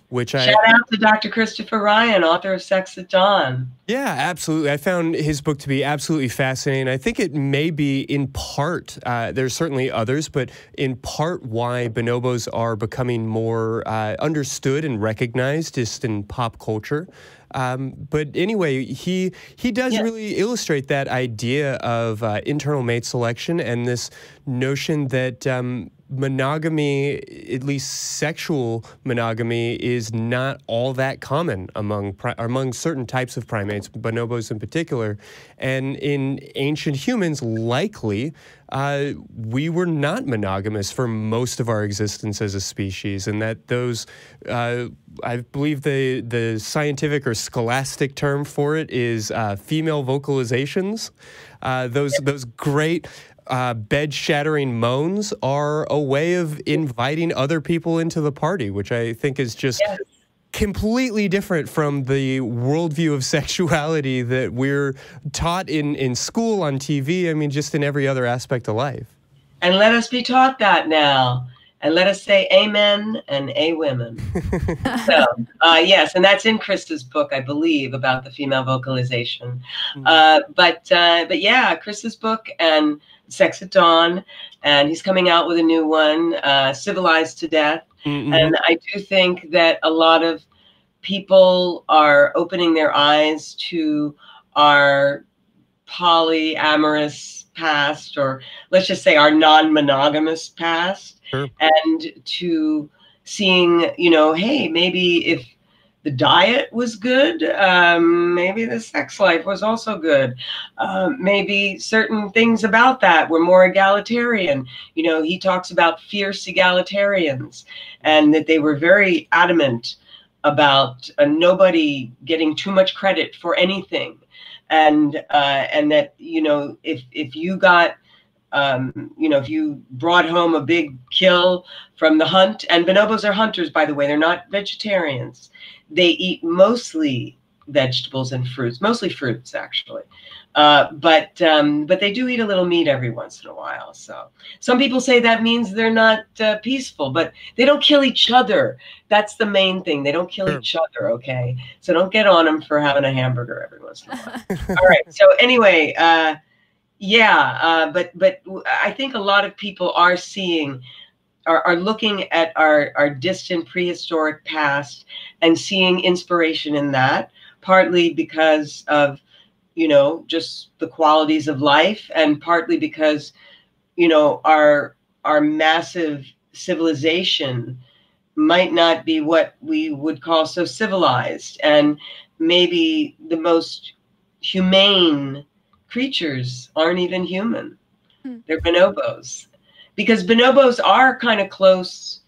which I Shout out to Dr. Christopher Ryan, author of Sex at Dawn. Yeah, absolutely. I found his book to be absolutely fascinating. I think it may be in part, uh, there's certainly others, but in part why bonobos are becoming more uh, understood and recognized just in pop culture. Um, but anyway, he he does Yeah. really illustrate that idea of uh, internal mate selection and this notion that um, monogamy, at least sexual monogamy, is not all that common among among certain types of primates, bonobos in particular, and in ancient humans, likely. Uh, we were not monogamous for most of our existence as a species, and that those, uh, I believe the the scientific or scholastic term for it is uh, female vocalizations. Uh, those those great uh, bed shattering moans are a way of inviting other people into the party, which I think is just Yes. completely different from the worldview of sexuality that we're taught in, in school, on TV, I mean, just in every other aspect of life. And let us be taught that now. And let us say amen and a women. so, uh, yes, and that's in Krista's book, I believe, about the female vocalization. Mhm. Uh, but uh, but yeah, Krista's book and Sex at Dawn, and he's coming out with a new one, uh, Civilized to Death. Mhm. And I do think that a lot of people are opening their eyes to our polyamorous past, or let's just say our non monogamous past, Sure. and to seeing, you know, hey, maybe if the diet was good, um, maybe the sex life was also good. Um, maybe certain things about that were more egalitarian. You know, he talks about fierce egalitarians and that they were very adamant about uh, nobody getting too much credit for anything, and uh, and that you know if if you got um, you know if you brought home a big kill from the hunt, and bonobos are hunters by the way, they're not vegetarians. They eat mostly vegetables and fruits, mostly fruits actually. Uh, but um, but they do eat a little meat every once in a while. So some people say that means they're not uh, peaceful, but they don't kill each other. That's the main thing. They don't kill each other. Okay, so don't get on them for having a hamburger every once in a while. All right. So anyway, uh, yeah, uh, but but I think a lot of people are seeing. Are, are looking at our, our distant prehistoric past and seeing inspiration in that, partly because of you know just the qualities of life and partly because you know our our massive civilization might not be what we would call so civilized and maybe the most humane creatures aren't even human Hmm. they're bonobos because bonobos are kind of close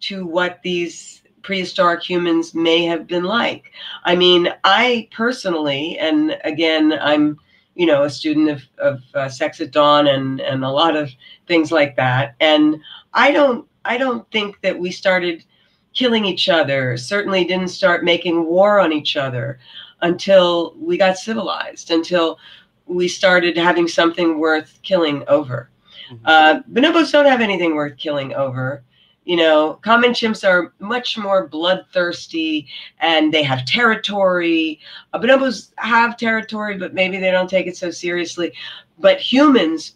to what these prehistoric humans may have been like I mean, I personally, and again, I'm, you know, a student of, of uh, Sex at Dawn and and a lot of things like that. And I don't, I don't think that we started killing each other. Certainly didn't start making war on each other until we got civilized. Until we started having something worth killing over. Uh, bonobos don't have anything worth killing over. You know, common chimps are much more bloodthirsty and they have territory. Uh, bonobos have territory, but maybe they don't take it so seriously. But humans,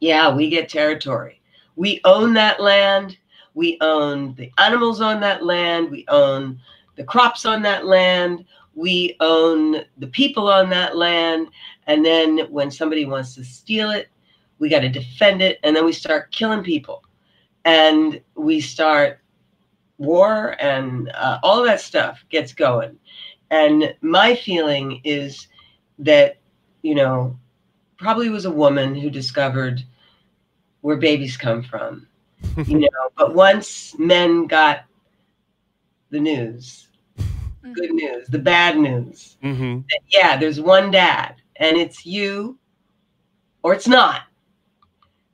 yeah, we get territory. We own that land. We own the animals on that land. We own the crops on that land. We own the people on that land. And then when somebody wants to steal it, we got to defend it. And then we start killing people. And we start war and uh, all that stuff gets going. And my feeling is that, you know, probably was a woman who discovered where babies come from, you know, but once men got the news, good news, the bad news, Mhm. yeah, there's one dad and it's you or it's not.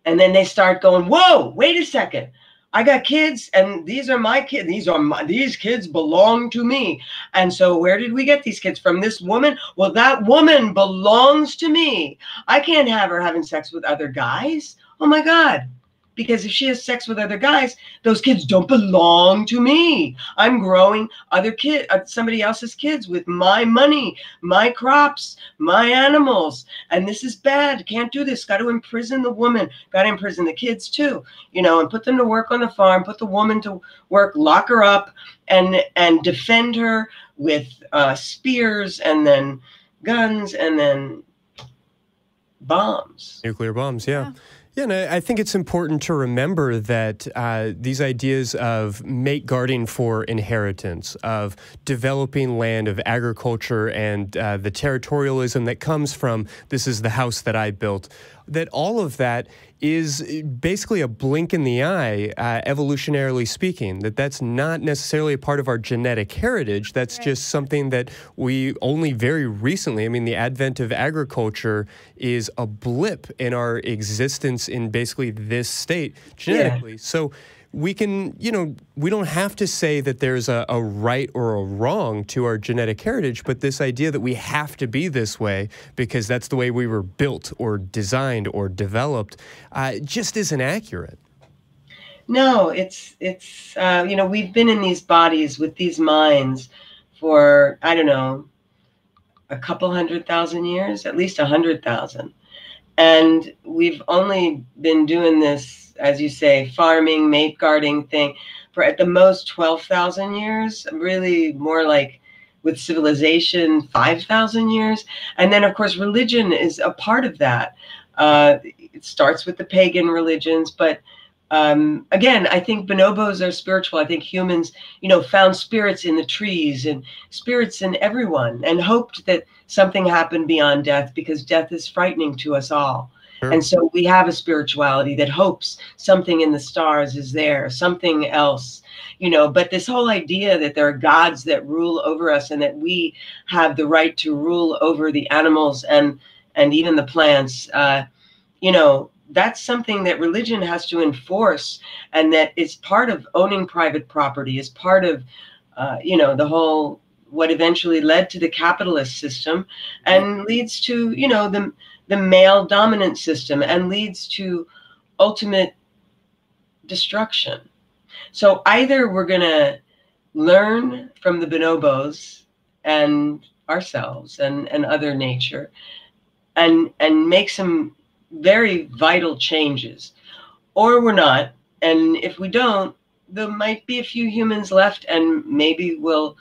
And then they start going, whoa, wait a second. I got kids and these are my kids. These are my, these kids belong to me. And so where did we get these kids from this woman? Well, that woman belongs to me. I can't have her having sex with other guys. Oh my God. Because if she has sex with other guys, those kids don't belong to me. I'm growing other kid, uh, somebody else's kids with my money, my crops, my animals, and this is bad. Can't do this. Got to imprison the woman. Got to imprison the kids too, you know, and put them to work on the farm. Put the woman to work. Lock her up and and defend her with uh, spears and then guns and then bombs. Nuclear bombs, yeah. yeah. Yeah, and I, think it's important to remember that uh, these ideas of mate guarding for inheritance, of developing land, of agriculture, and uh, the territorialism that comes from this is the house that I built, that all of that is basically a blink in the eye, uh, evolutionarily speaking. That that's not necessarily a part of our genetic heritage. That's right. just something that we only very recently. I mean, the advent of agriculture is a blip in our existence in basically this state genetically. Yeah. So we can, you know, we don't have to say that there's a, a, right or a wrong to our genetic heritage, but this idea that we have to be this way because that's the way we were built or designed or developed uh, just isn't accurate. No, it's it's uh, you know we've been in these bodies with these minds for I don't know a couple hundred thousand years, at least a hundred thousand, and we've only been doing this as you say, farming, mate guarding thing for at the most 12,000 years, really more like with civilization, 5,000 years. And then, of course, religion is a part of that. Uh, it starts with the pagan religions, but um, again, I think bonobos are spiritual. I think humans, you know, found spirits in the trees and spirits in everyone and hoped that something happened beyond death because death is frightening to us all. Sure. And so we have a spirituality that hopes something in the stars is there, something else, you know. But this whole idea that there are gods that rule over us and that we have the right to rule over the animals and and even the plants, uh, you know, that's something that religion has to enforce, and that is part of owning private property, is part of, uh, you know, the whole what eventually led to the capitalist system, and leads to you know the the male dominant system and leads to ultimate destruction. So either we're going to learn from the bonobos and ourselves and, and other nature and and make some very vital changes or we're not and if we don't there might be a few humans left and maybe we'll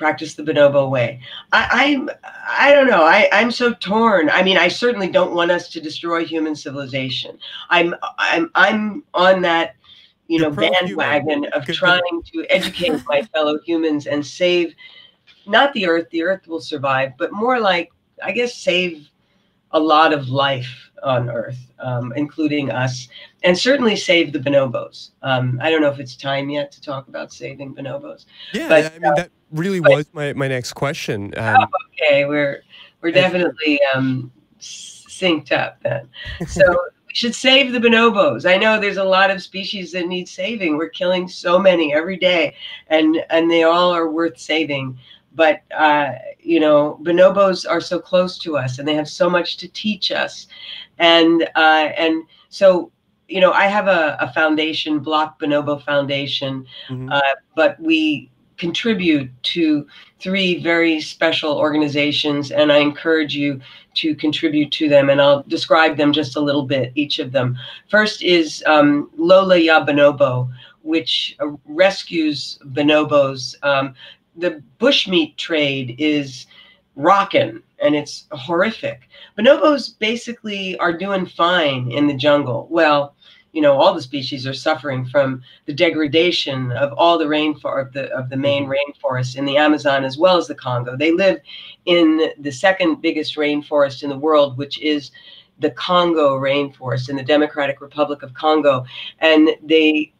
practice the bonobo way. I, I'm I don't know. I, I'm so torn. I mean, I certainly don't want us to destroy human civilization. I'm I'm I'm on that you know bandwagon of trying to educate my fellow humans and save not the earth. The earth will survive, but more like I guess save a lot of life on Earth, um, including us, and certainly save the bonobos. Um, I don't know if it's time yet to talk about saving bonobos. Yeah, but, I mean uh, that really but, was my, my next question. Um, oh, okay, we're we're definitely um, synced up then. So we should save the bonobos. I know there's a lot of species that need saving. We're killing so many every day, and and they all are worth saving but uh, you know bonobos are so close to us and they have so much to teach us and uh, and so you know i have a, a foundation block bonobo foundation mm-hmm. uh, but we contribute to three very special organizations and i encourage you to contribute to them and i'll describe them just a little bit each of them first is um, lola ya bonobo which uh, rescues bonobos um, the bushmeat trade is rocking and it's horrific. Bonobos basically are doing fine in the jungle. Well, you know, all the species are suffering from the degradation of all the rainforest of the, of the main mm-hmm. rainforest in the Amazon as well as the Congo. They live in the second biggest rainforest in the world, which is the Congo rainforest in the Democratic Republic of Congo. And they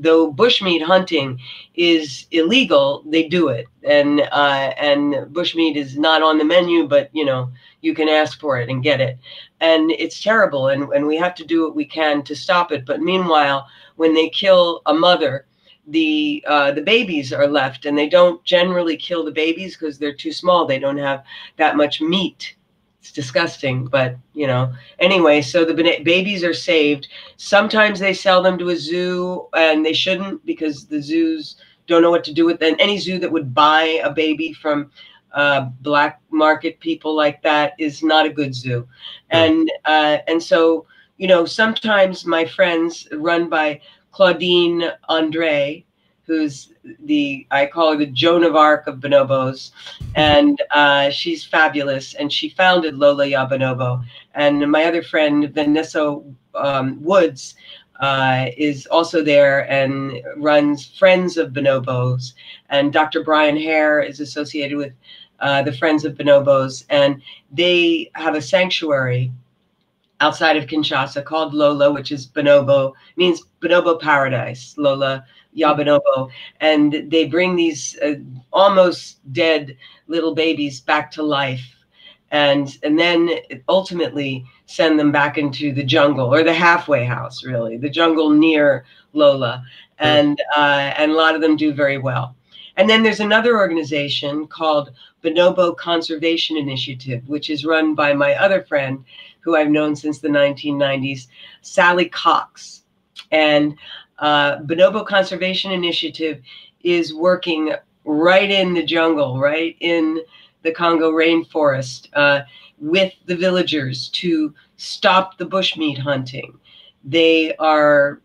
though bushmeat hunting is illegal, they do it, and uh, and bushmeat is not on the menu, but you know you can ask for it and get it, and it's terrible, and and we have to do what we can to stop it. But meanwhile, when they kill a mother, the uh, the babies are left, and they don't generally kill the babies because they're too small. They don't have that much meat it's disgusting, but you know. Anyway, so the babies are saved. Sometimes they sell them to a zoo, and they shouldn't because the zoos don't know what to do with them. Any zoo that would buy a baby from uh, black market people like that is not a good zoo, and uh, and so you know sometimes my friends run by Claudine Andre, who's the I call her the Joan of Arc of bonobos, and uh, she's fabulous. And she founded Lola Ya Bonobo. And my other friend Vanessa um, Woods uh, is also there and runs Friends of Bonobos. And Dr. Brian Hare is associated with uh, the Friends of Bonobos, and they have a sanctuary outside of Kinshasa called Lola, which is bonobo, means bonobo paradise. Lola Ya Bonobo, and they bring these uh, almost dead little babies back to life, and and then ultimately send them back into the jungle or the halfway house, really, the jungle near Lola, and uh, and a lot of them do very well. And then there's another organization called Bonobo Conservation Initiative, which is run by my other friend, who I've known since the 1990s, Sally Coxe. And uh, Bonobo Conservation Initiative is working right in the jungle, right in the Congo rainforest uh, with the villagers to stop the bushmeat hunting. They are,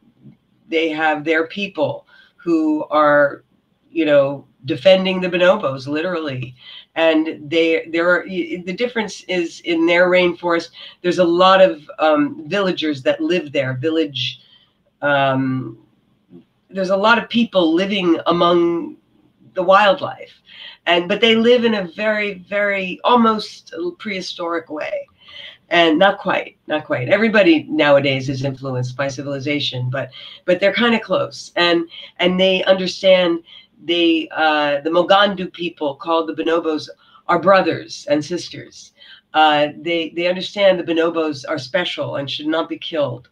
they have their people who are, you know, defending the bonobos literally. And they, there are the difference is in their rainforest. There's a lot of um, villagers that live there, village um, there's a lot of people living among the wildlife and but they live in a very very almost prehistoric way. And not quite not quite. Everybody nowadays is influenced by civilization but but they're kind of close. And and they understand they uh, the Mongandu people called the bonobos are brothers and sisters. Uh, they they understand the bonobos are special and should not be killed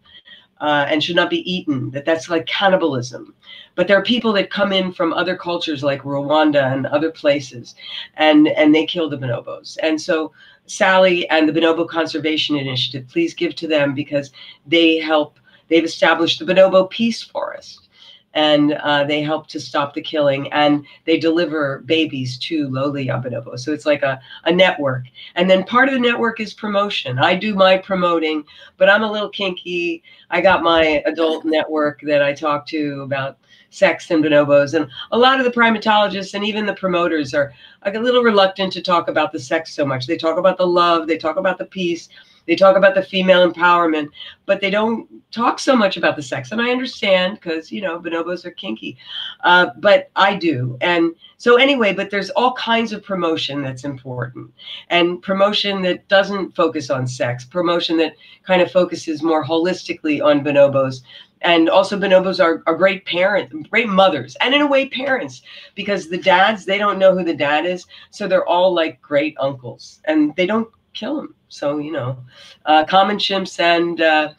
uh, and should not be eaten, that that's like cannibalism. But there are people that come in from other cultures like Rwanda and other places, and, and they kill the bonobos. And so Sally and the Bonobo Conservation Initiative, please give to them because they help, they've established the Bonobo Peace Forest and uh, they help to stop the killing and they deliver babies to Lola Ya So it's like a, a network. And then part of the network is promotion. I do my promoting, but I'm a little kinky. I got my adult network that I talk to about sex and bonobos. And a lot of the primatologists and even the promoters are a little reluctant to talk about the sex so much. They talk about the love, they talk about the peace, they talk about the female empowerment, but they don't talk so much about the sex. And I understand because, you know, bonobos are kinky, uh, but I do. And so, anyway, but there's all kinds of promotion that's important and promotion that doesn't focus on sex, promotion that kind of focuses more holistically on bonobos and also bonobos are, are great parents great mothers and in a way parents because the dads they don't know who the dad is so they're all like great uncles and they don't kill them so you know, uh, common chimps and uh,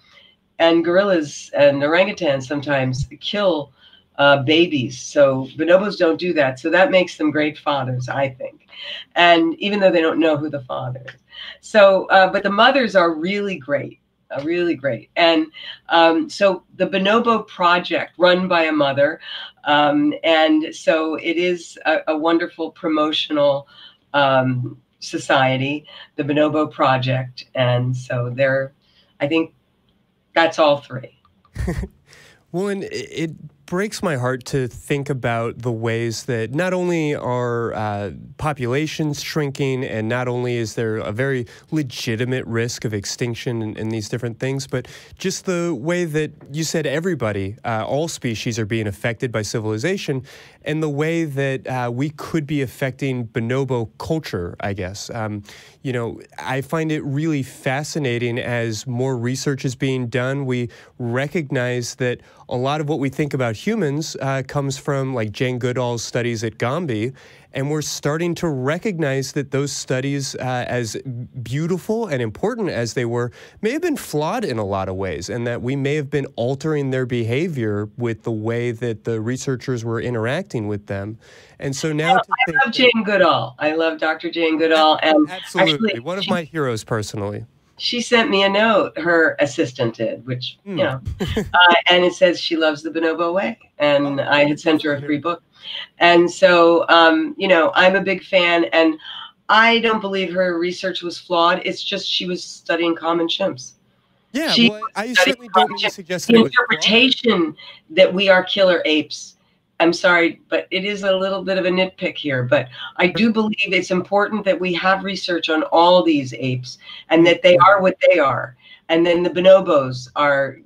and gorillas and orangutans sometimes kill uh, babies. So bonobos don't do that. So that makes them great fathers, I think. And even though they don't know who the father is. So, uh, but the mothers are really great. Uh, really great. And um, so the Bonobo Project, run by a mother. Um, and so it is a, a wonderful promotional um, Society, the Bonobo Project, and so they're, I think, that's all three. well, and it breaks my heart to think about the ways that not only are uh, populations shrinking and not only is there a very legitimate risk of extinction and, and these different things, but just the way that you said everybody, uh, all species are being affected by civilization and the way that uh, we could be affecting bonobo culture, I guess. Um, you know, I find it really fascinating as more research is being done. We recognize that a lot of what we think about humans uh, comes from like Jane Goodall's studies at Gombe And we're starting to recognize that those studies, uh, as beautiful and important as they were, may have been flawed in a lot of ways, and that we may have been altering their behavior with the way that the researchers were interacting with them. And so now, yeah, I love Jane Goodall. I love Dr. Jane Goodall, and absolutely actually, one of my heroes personally she sent me a note, her assistant did, which, mm. you know, uh, and it says she loves the Bonobo way. And I had sent her a free book. And so, um, you know, I'm a big fan. And I don't believe her research was flawed. It's just she was studying common chimps. Yeah, she well, I certainly don't to suggest the interpretation that we are killer apes I'm sorry, but it is a little bit of a nitpick here. But I do believe it's important that we have research on all these apes and that they are what they are. And then the bonobos are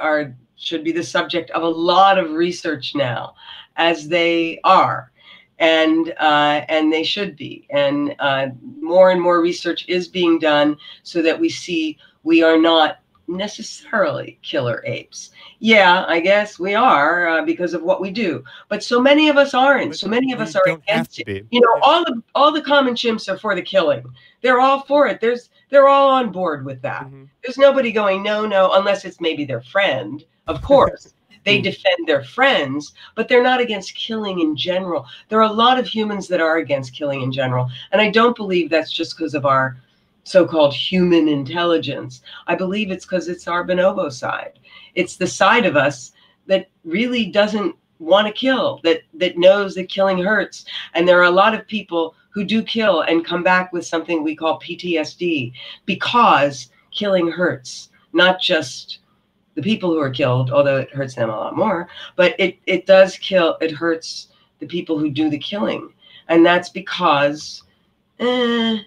are should be the subject of a lot of research now, as they are, and uh, and they should be. And uh, more and more research is being done so that we see we are not necessarily killer apes. Yeah, I guess we are uh, because of what we do. But so many of us aren't. So many of us are against it. You know, all the all the common chimps are for the killing. They're all for it. There's they're all on board with that. Mm-hmm. There's nobody going no, no, unless it's maybe their friend. Of course. they mm. defend their friends, but they're not against killing in general. There are a lot of humans that are against killing in general, and I don't believe that's just because of our so-called human intelligence. I believe it's because it's our bonobo side. It's the side of us that really doesn't want to kill, that that knows that killing hurts. And there are a lot of people who do kill and come back with something we call PTSD because killing hurts, not just the people who are killed, although it hurts them a lot more, but it, it does kill, it hurts the people who do the killing. And that's because eh,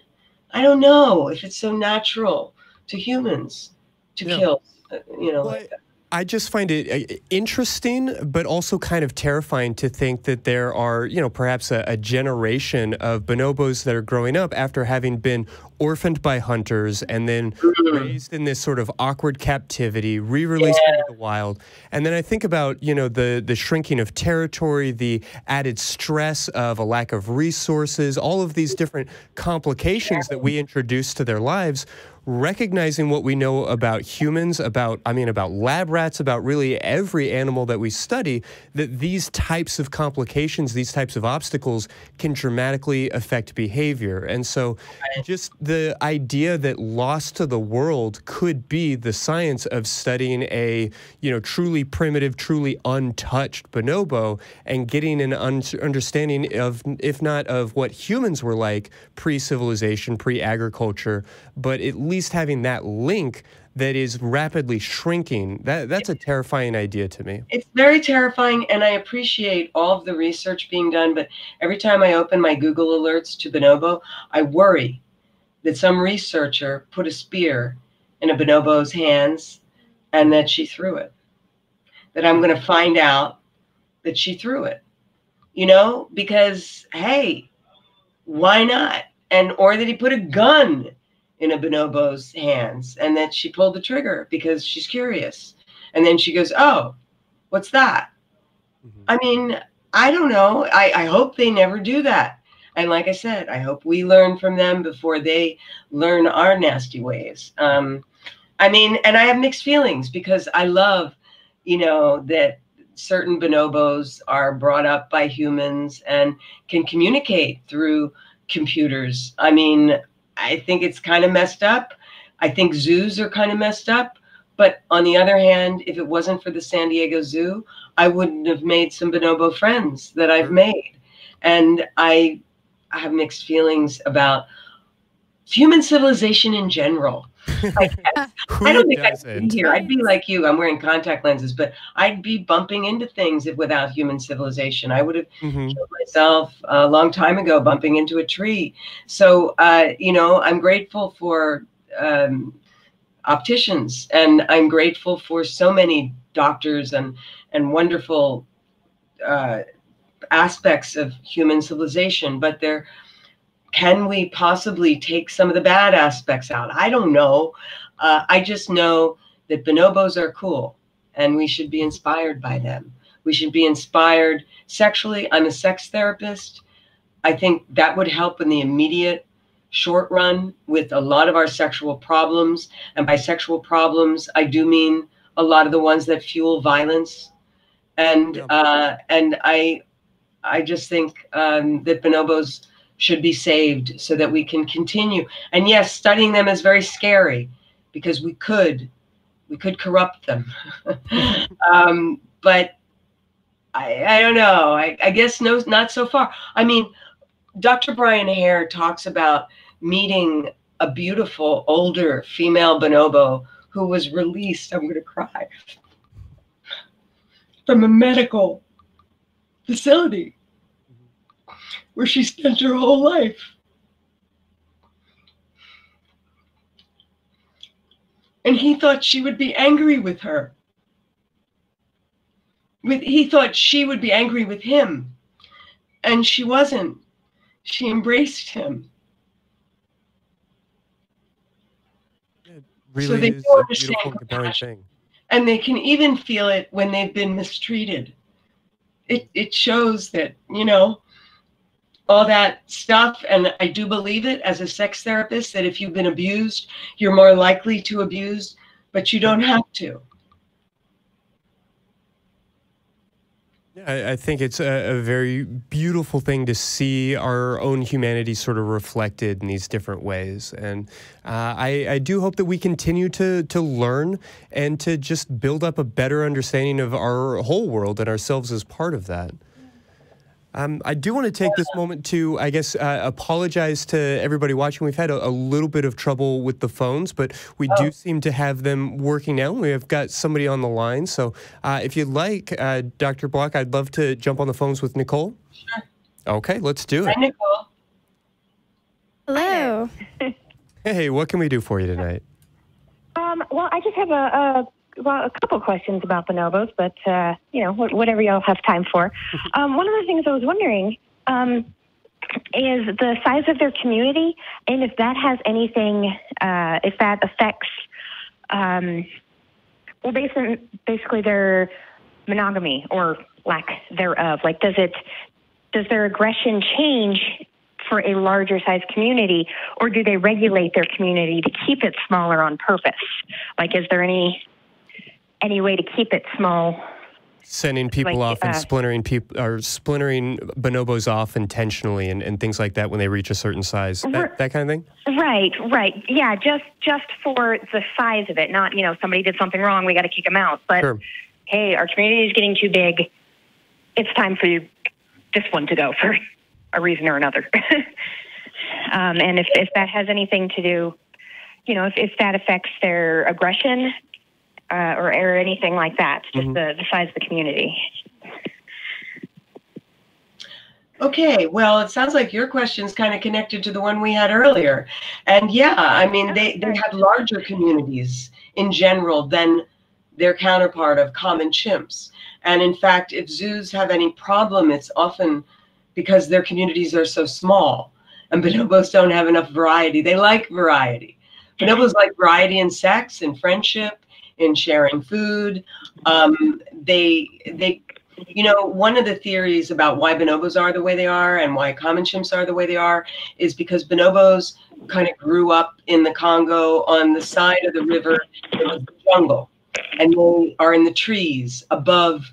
I don't know if it's so natural to humans to yeah. kill, uh, you know. Well, like I just find it uh, interesting, but also kind of terrifying to think that there are, you know, perhaps a, a, generation of bonobos that are growing up after having been orphaned by hunters and then mm-hmm. raised in this sort of awkward captivity, re-released yeah. into the wild. And then I think about, you know, the the shrinking of territory, the added stress of a lack of resources, all of these different complications that we introduce to their lives recognizing what we know about humans, about, I mean, about lab rats, about really every animal that we study, that these types of complications, these types of obstacles can dramatically affect behavior. And so just the idea that lost to the world could be the science of studying a, you know, truly primitive, truly untouched bonobo and getting an un understanding of, if not of what humans were like pre-civilization, pre-agriculture, but at least having that link that is rapidly shrinking. That that's a terrifying idea to me. It's very terrifying and I appreciate all of the research being done, but every time I open my Google alerts to bonobo, I worry that some researcher put a spear in a bonobo's hands and that she threw it. That I'm going to find out that she threw it. You know, because hey, why not? And or that he put a gun in a bonobo's hands and that she pulled the trigger because she's curious. And then she goes, Oh, what's that? Mm-hmm. I mean, I don't know. I, I hope they never do that. And like I said, I hope we learn from them before they learn our nasty ways. Um, I mean, and I have mixed feelings because I love, you know, that certain bonobos are brought up by humans and can communicate through computers. I mean, I think it's kind of messed up. I think zoos are kind of messed up. But on the other hand, if it wasn't for the San Diego Zoo, I wouldn't have made some bonobo friends that I've made. And I have mixed feelings about human civilization in general. I, I don't think I'd be here. I'd be like you. I'm wearing contact lenses, but I'd be bumping into things if, without human civilization. I would have mm-hmm. killed myself a long time ago, bumping into a tree. So, uh, you know, I'm grateful for um, opticians, and I'm grateful for so many doctors and and wonderful uh, aspects of human civilization. But they're can we possibly take some of the bad aspects out? I don't know. Uh, I just know that bonobos are cool and we should be inspired by them. We should be inspired sexually. I'm a sex therapist. I think that would help in the immediate short run with a lot of our sexual problems. And by sexual problems, I do mean a lot of the ones that fuel violence. And Yeah. uh, and I I just think um, that bonobos should be saved so that we can continue. And yes, studying them is very scary because we could we could corrupt them. um, but I, I don't know. I, I guess no, not so far. I mean, Dr. Brian Hare talks about meeting a beautiful older female bonobo who was released. I'm going to cry from a medical facility where she spent her whole life. And he thought she would be angry with her. With he thought she would be angry with him. And she wasn't. She embraced him. Really they is do a understand compassion. thing. And they can even feel it when they've been mistreated. It it shows that, you know, all that stuff and I do believe it as a sex therapist that if you've been abused, you're more likely to abuse, but you don't have to. I think it's a, a very beautiful thing to see our own humanity sort of reflected in these different ways. And uh, I, I do hope that we continue to, to learn and to just build up a better understanding of our whole world and ourselves as part of that. Um, I do want to take this moment to, I guess, uh, apologize to everybody watching. We've had a, a little bit of trouble with the phones, but we do seem to have them working now. We have got somebody on the line. So uh, if you'd like, uh, Dr. Block, I'd love to jump on the phones with Nicole. Sure. Okay, let's do it. Hi. Nicole. Hello. Hey, what can we do for you tonight? Um, well, I just have a, a well a couple questions about bonobos, but uh, you know wh- whatever y'all have time for. um, one of the things I was wondering um, is the size of their community, and if that has anything, uh, if that affects, um, well, basically, basically their monogamy or lack thereof. Like, does it does their aggression change for a larger size community, or do they regulate their community to keep it smaller on purpose? Like, is there any any way to keep it small? Sending people Like, off and uh, splintering people or splintering bonobos off intentionally and, and things like that when they reach a certain size. That, that kind of thing? Right, right, yeah, just just for the size of it, not you know somebody did something wrong, we got to kick them out. But Sure. hey, our community is getting too big. It's time for you, this one to go for a reason or another. um, and if if that has anything to do, you know, if if that affects their aggression. Uh, or, or anything like that, just Mhm. the, the size of the community. Okay, well, it sounds like your question's kind of connected to the one we had earlier. And yeah, I mean, they, they have larger communities in general than their counterpart of common chimps. And in fact, if zoos have any problem, it's often because their communities are so small and bonobos don't have enough variety. They like variety. Bonobos like variety in sex and friendship, in sharing food. Um, they they you know, one of the theories about why bonobos are the way they are and why common chimps are the way they are is because bonobos kind of grew up in the Congo on the side of the river. That was the jungle, and they are in the trees above,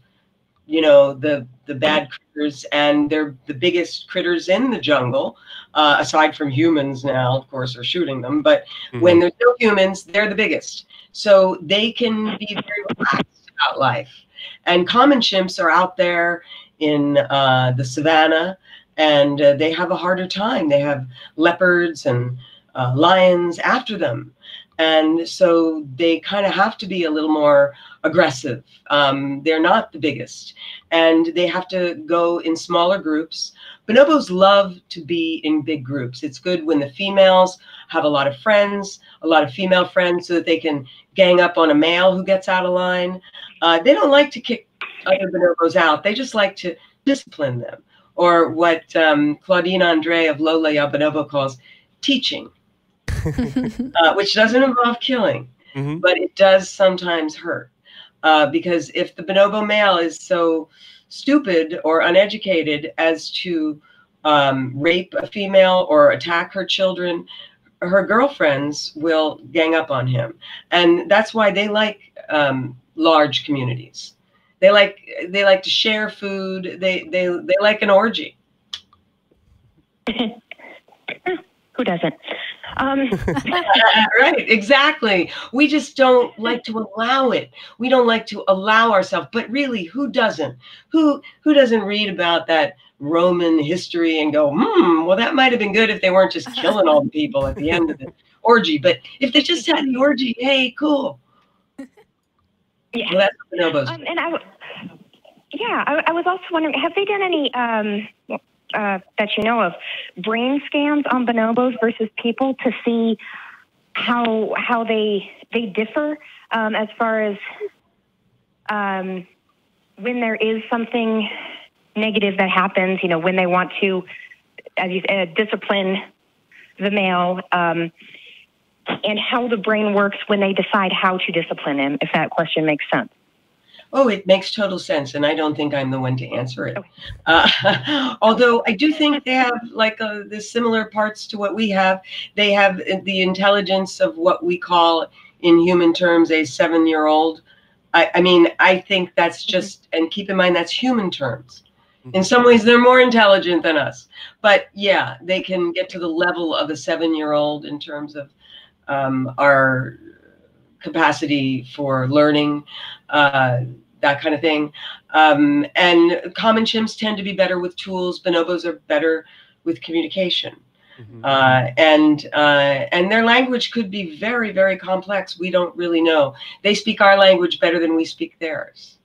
you know, the the bad critters, and they're the biggest critters in the jungle, uh, aside from humans now, of course, are shooting them. But when there's no humans, they're the biggest, so they can be very relaxed about life. And common chimps are out there in uh, the savannah, and uh, they have a harder time. They have leopards and uh, lions after them, and so they kind of have to be a little more aggressive. Um, they're not the biggest, and they have to go in smaller groups. Bonobos love to be in big groups. It's good when the females have a lot of friends, a lot of female friends, so that they can gang up on a male who gets out of line. Uh, they don't like to kick other bonobos out. They just like to discipline them, or what um, Claudine Andre of Lola Ya Bonobo calls teaching, uh, which doesn't involve killing, Mhm. but it does sometimes hurt. Uh, because if the bonobo male is so stupid or uneducated as to um, rape a female or attack her children, her girlfriends will gang up on him, and that's why they like um, large communities. They like they like to share food. They they they like an orgy. Who doesn't? Um, right, exactly. We just don't like to allow it. We don't like to allow ourselves. But really, who doesn't? Who who doesn't read about that Roman history and go, hmm, well, that might have been good if they weren't just killing all the people at the end of the orgy. But if they just had the orgy, hey, cool. yeah. Well, that's bonobos. Um, and I, w- yeah, I, I was also wondering, have they done any um, uh, that you know of brain scans on bonobos versus people to see how how they they differ um, as far as um, when there is something negative that happens, you know, when they want to, as you uh, discipline the male, um, and how the brain works when they decide how to discipline him. If that question makes sense. Oh, it makes total sense, and I don't think I'm the one to answer it. Uh, although I do think they have like uh, the similar parts to what we have. They have the intelligence of what we call, in human terms, a seven-year-old. I, I mean, I think that's just, and keep in mind that's human terms. In some ways, they're more intelligent than us, but yeah, they can get to the level of a seven-year-old in terms of um, our capacity for learning, uh, that kind of thing. Um, and common chimps tend to be better with tools. Bonobos are better with communication. Mhm. Uh, and uh, and their language could be very very complex. We don't really know. They speak our language better than we speak theirs.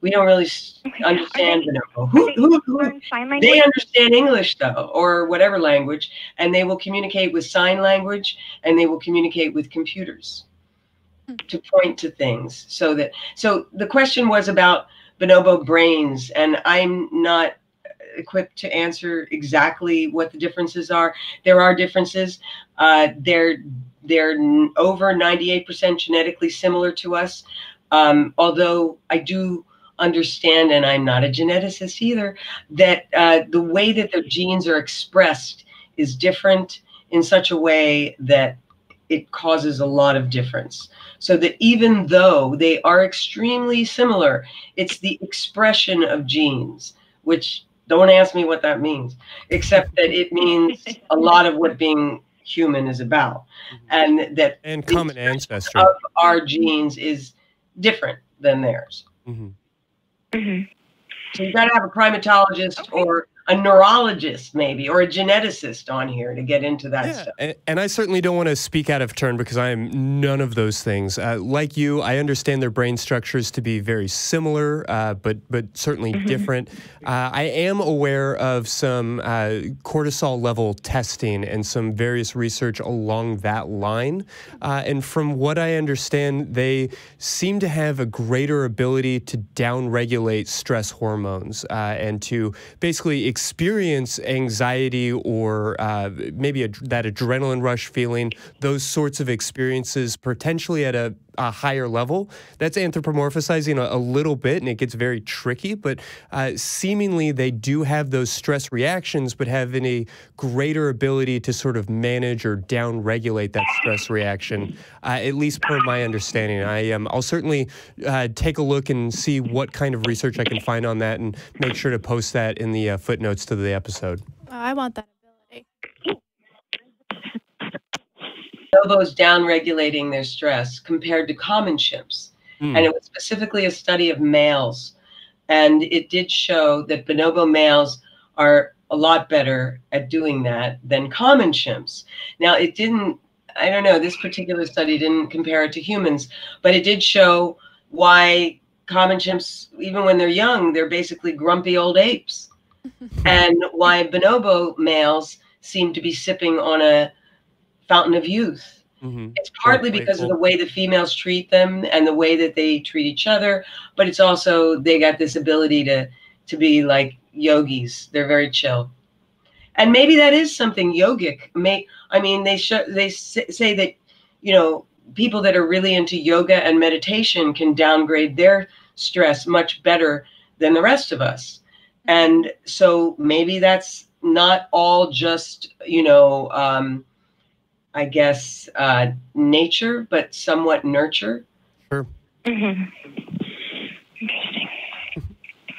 We don't really s- understand bonobo. Who, who, who, sign they understand English though, or whatever language, and they will communicate with sign language, and they will communicate with computers to point to things. So that so the question was about bonobo brains, and I'm not equipped to answer exactly what the differences are. There are differences. Uh, they're they're over 98% genetically similar to us. Um, although I do understand, and I'm not a geneticist either, that uh, the way that their genes are expressed is different in such a way that it causes a lot of difference. So that even though they are extremely similar, it's the expression of genes, which don't ask me what that means, except that it means a lot of what being human is about. And that And common ancestry. of our genes is different than theirs. Mhm. Mhm. So you got to have a primatologist or a neurologist, maybe, or a geneticist on here to get into that Yeah, stuff. and, and I certainly don't want to speak out of turn because I am none of those things. Uh, like you, I understand their brain structures to be very similar, uh, but but certainly different. Uh, I am aware of some uh, cortisol level testing and some various research along that line. Uh, and from what I understand, they seem to have a greater ability to downregulate stress hormones uh, and to basically experience anxiety or uh, maybe a, that adrenaline rush feeling, those sorts of experiences potentially at a, a higher level. That's anthropomorphizing a, a little bit and it gets very tricky, but uh, seemingly they do have those stress reactions, but have a greater ability to sort of manage or down regulate that stress reaction, uh, at least per my understanding. I, um, I'll certainly uh, take a look and see what kind of research I can find on that and make sure to post that in the uh, footnotes to the episode. Oh, I want that Bonobos down regulating their stress compared to common chimps. Hmm. And it was specifically a study of males. And it did show that bonobo males are a lot better at doing that than common chimps. Now, it didn't, I don't know, this particular study didn't compare it to humans, but it did show why common chimps, even when they're young, they're basically grumpy old apes. and why bonobo males seem to be sipping on a fountain of youth. Mhm. It's partly because of playful. the way the females treat them and the way that they treat each other, but it's also they got this ability to to be like yogis. They're very chill, and maybe that is something yogic. May I mean they show they say that you know people that are really into yoga and meditation can downgrade their stress much better than the rest of us, and so maybe that's not all just you know um, I guess uh, nature, but somewhat nurture. Sure. hmm Interesting.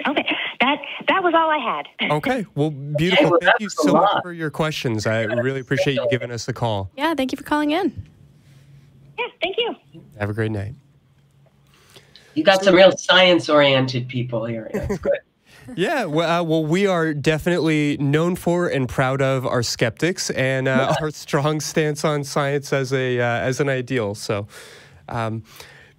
Okay, that that was all I had. Okay. Well, beautiful. well, Thank you so much for your questions. I really appreciate you giving us a call. Yeah, thank you for calling in. Yeah, thank you. Have a great night. You got some real science-oriented people here. That's good. Yeah, well, uh, well, we are definitely known for and proud of our skeptics and uh, our strong stance on science as a uh, as an ideal. So, um,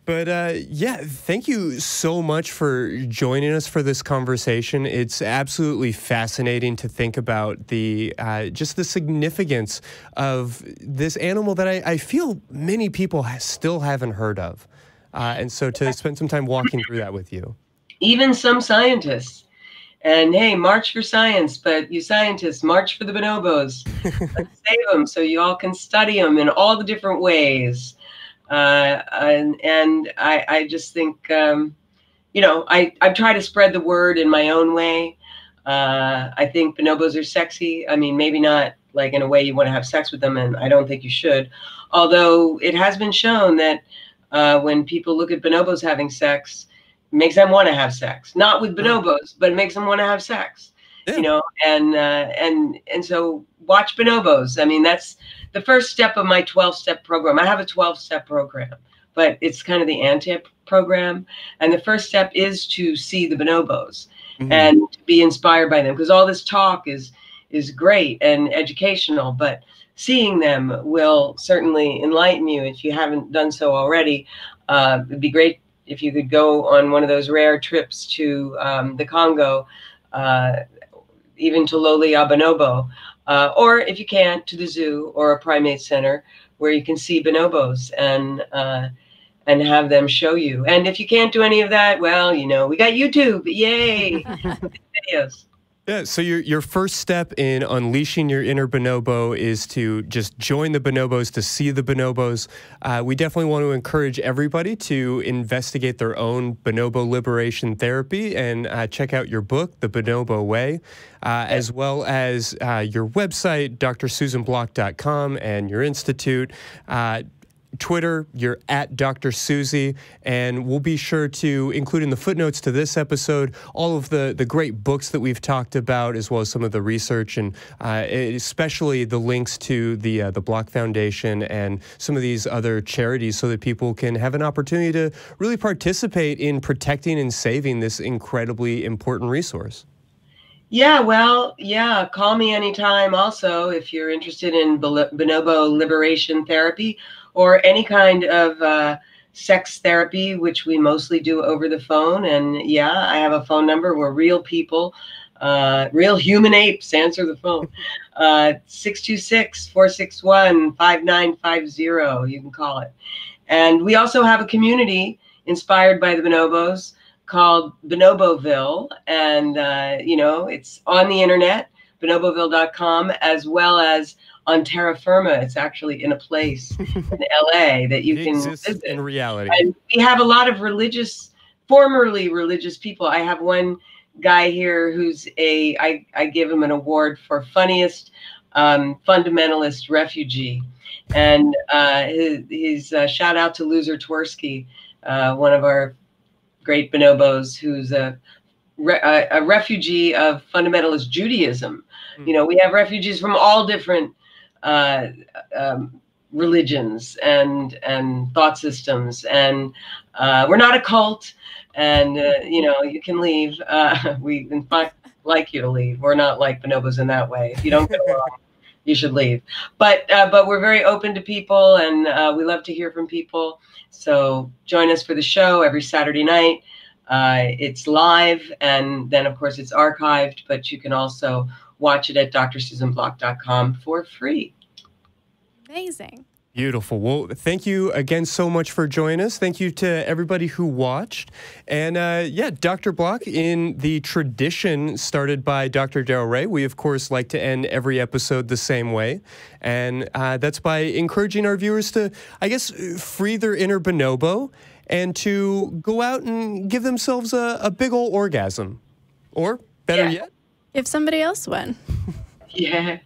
but uh, yeah, thank you so much for joining us for this conversation. It's absolutely fascinating to think about the uh, just the significance of this animal that I, I feel many people ha- still haven't heard of, uh, and so to spend some time walking through that with you. Even some scientists. And hey, march for science, but you scientists, march for the bonobos. Let's save them so you all can study them in all the different ways. Uh, and and I, I just think, um, you know, I, I try to spread the word in my own way. Uh, I think bonobos are sexy. I mean, maybe not like in a way you want to have sex with them, and I don't think you should. Although it has been shown that uh, when people look at bonobos having sex, it makes them want to have sex. Not with bonobos, but it makes them want to have sex. Yeah. You know, and uh, and and so watch bonobos. I mean, that's the first step of my 12 step program. I have a 12 step program, but it's kind of the anti program. And the first step is to see the bonobos Mhm. and to be inspired by them because all this talk is is great and educational, but seeing them will certainly enlighten you if you haven't done so already. Uh, it'd be great if you could go on one of those rare trips to um, the Congo, uh, even to Lola Ya Bonobo, uh, or if you can't, to the zoo or a primate center where you can see bonobos and uh, and have them show you. And if you can't do any of that, well, you know, we got YouTube. Yay! Videos. Yeah, so your your first step in unleashing your inner bonobo is to just join the bonobos to see the bonobos. Uh, we definitely want to encourage everybody to investigate their own bonobo liberation therapy and uh, check out your book, The Bonobo Way, uh, as well as uh, your website, drsusanblock.com, and your institute. Twitter, you're at Dr. Susie, and we'll be sure to include in the footnotes to this episode all of the, the great books that we've talked about, as well as some of the research, and uh, especially the links to the uh, the Block Foundation and some of these other charities, so that people can have an opportunity to really participate in protecting and saving this incredibly important resource. Yeah, well, yeah, call me anytime also if you're interested in bonobo liberation therapy or any kind of uh, sex therapy, which we mostly do over the phone. And yeah, I have a phone number. We're real people, uh, real human apes. Answer the phone. Uh, 626 461 5950. You can call it. And we also have a community inspired by the bonobos called Bonoboville, and uh, you know it's on the internet, bonoboville.com, as well as on terra firma. It's actually in a place in LA that you it can visit. in reality. And we have a lot of religious, formerly religious people. I have one guy here who's a I, I give him an award for funniest um, fundamentalist refugee, and uh, his, his uh, shout out to Loser Twersky, uh, one of our great bonobos, who's a re- a, a refugee of fundamentalist Judaism. Hmm. You know, we have refugees from all different uh, um, religions and and thought systems, and uh, we're not a cult. And uh, you know, you can leave. Uh, we in fact like you to leave. We're not like bonobos in that way. If you don't get along, you should leave. But uh, but we're very open to people, and uh, we love to hear from people. So join us for the show every Saturday night. Uh, it's live, and then of course it's archived. But you can also watch it at drsusanblock.com for free. Amazing. Beautiful. Well, thank you again so much for joining us. Thank you to everybody who watched. And uh, yeah, Dr. Block, in the tradition started by Dr. Darrel Ray, we of course like to end every episode the same way. And uh, that's by encouraging our viewers to, I guess, free their inner bonobo and to go out and give themselves a, a big old orgasm. Or better Yeah. yet, If somebody else won. Yeah.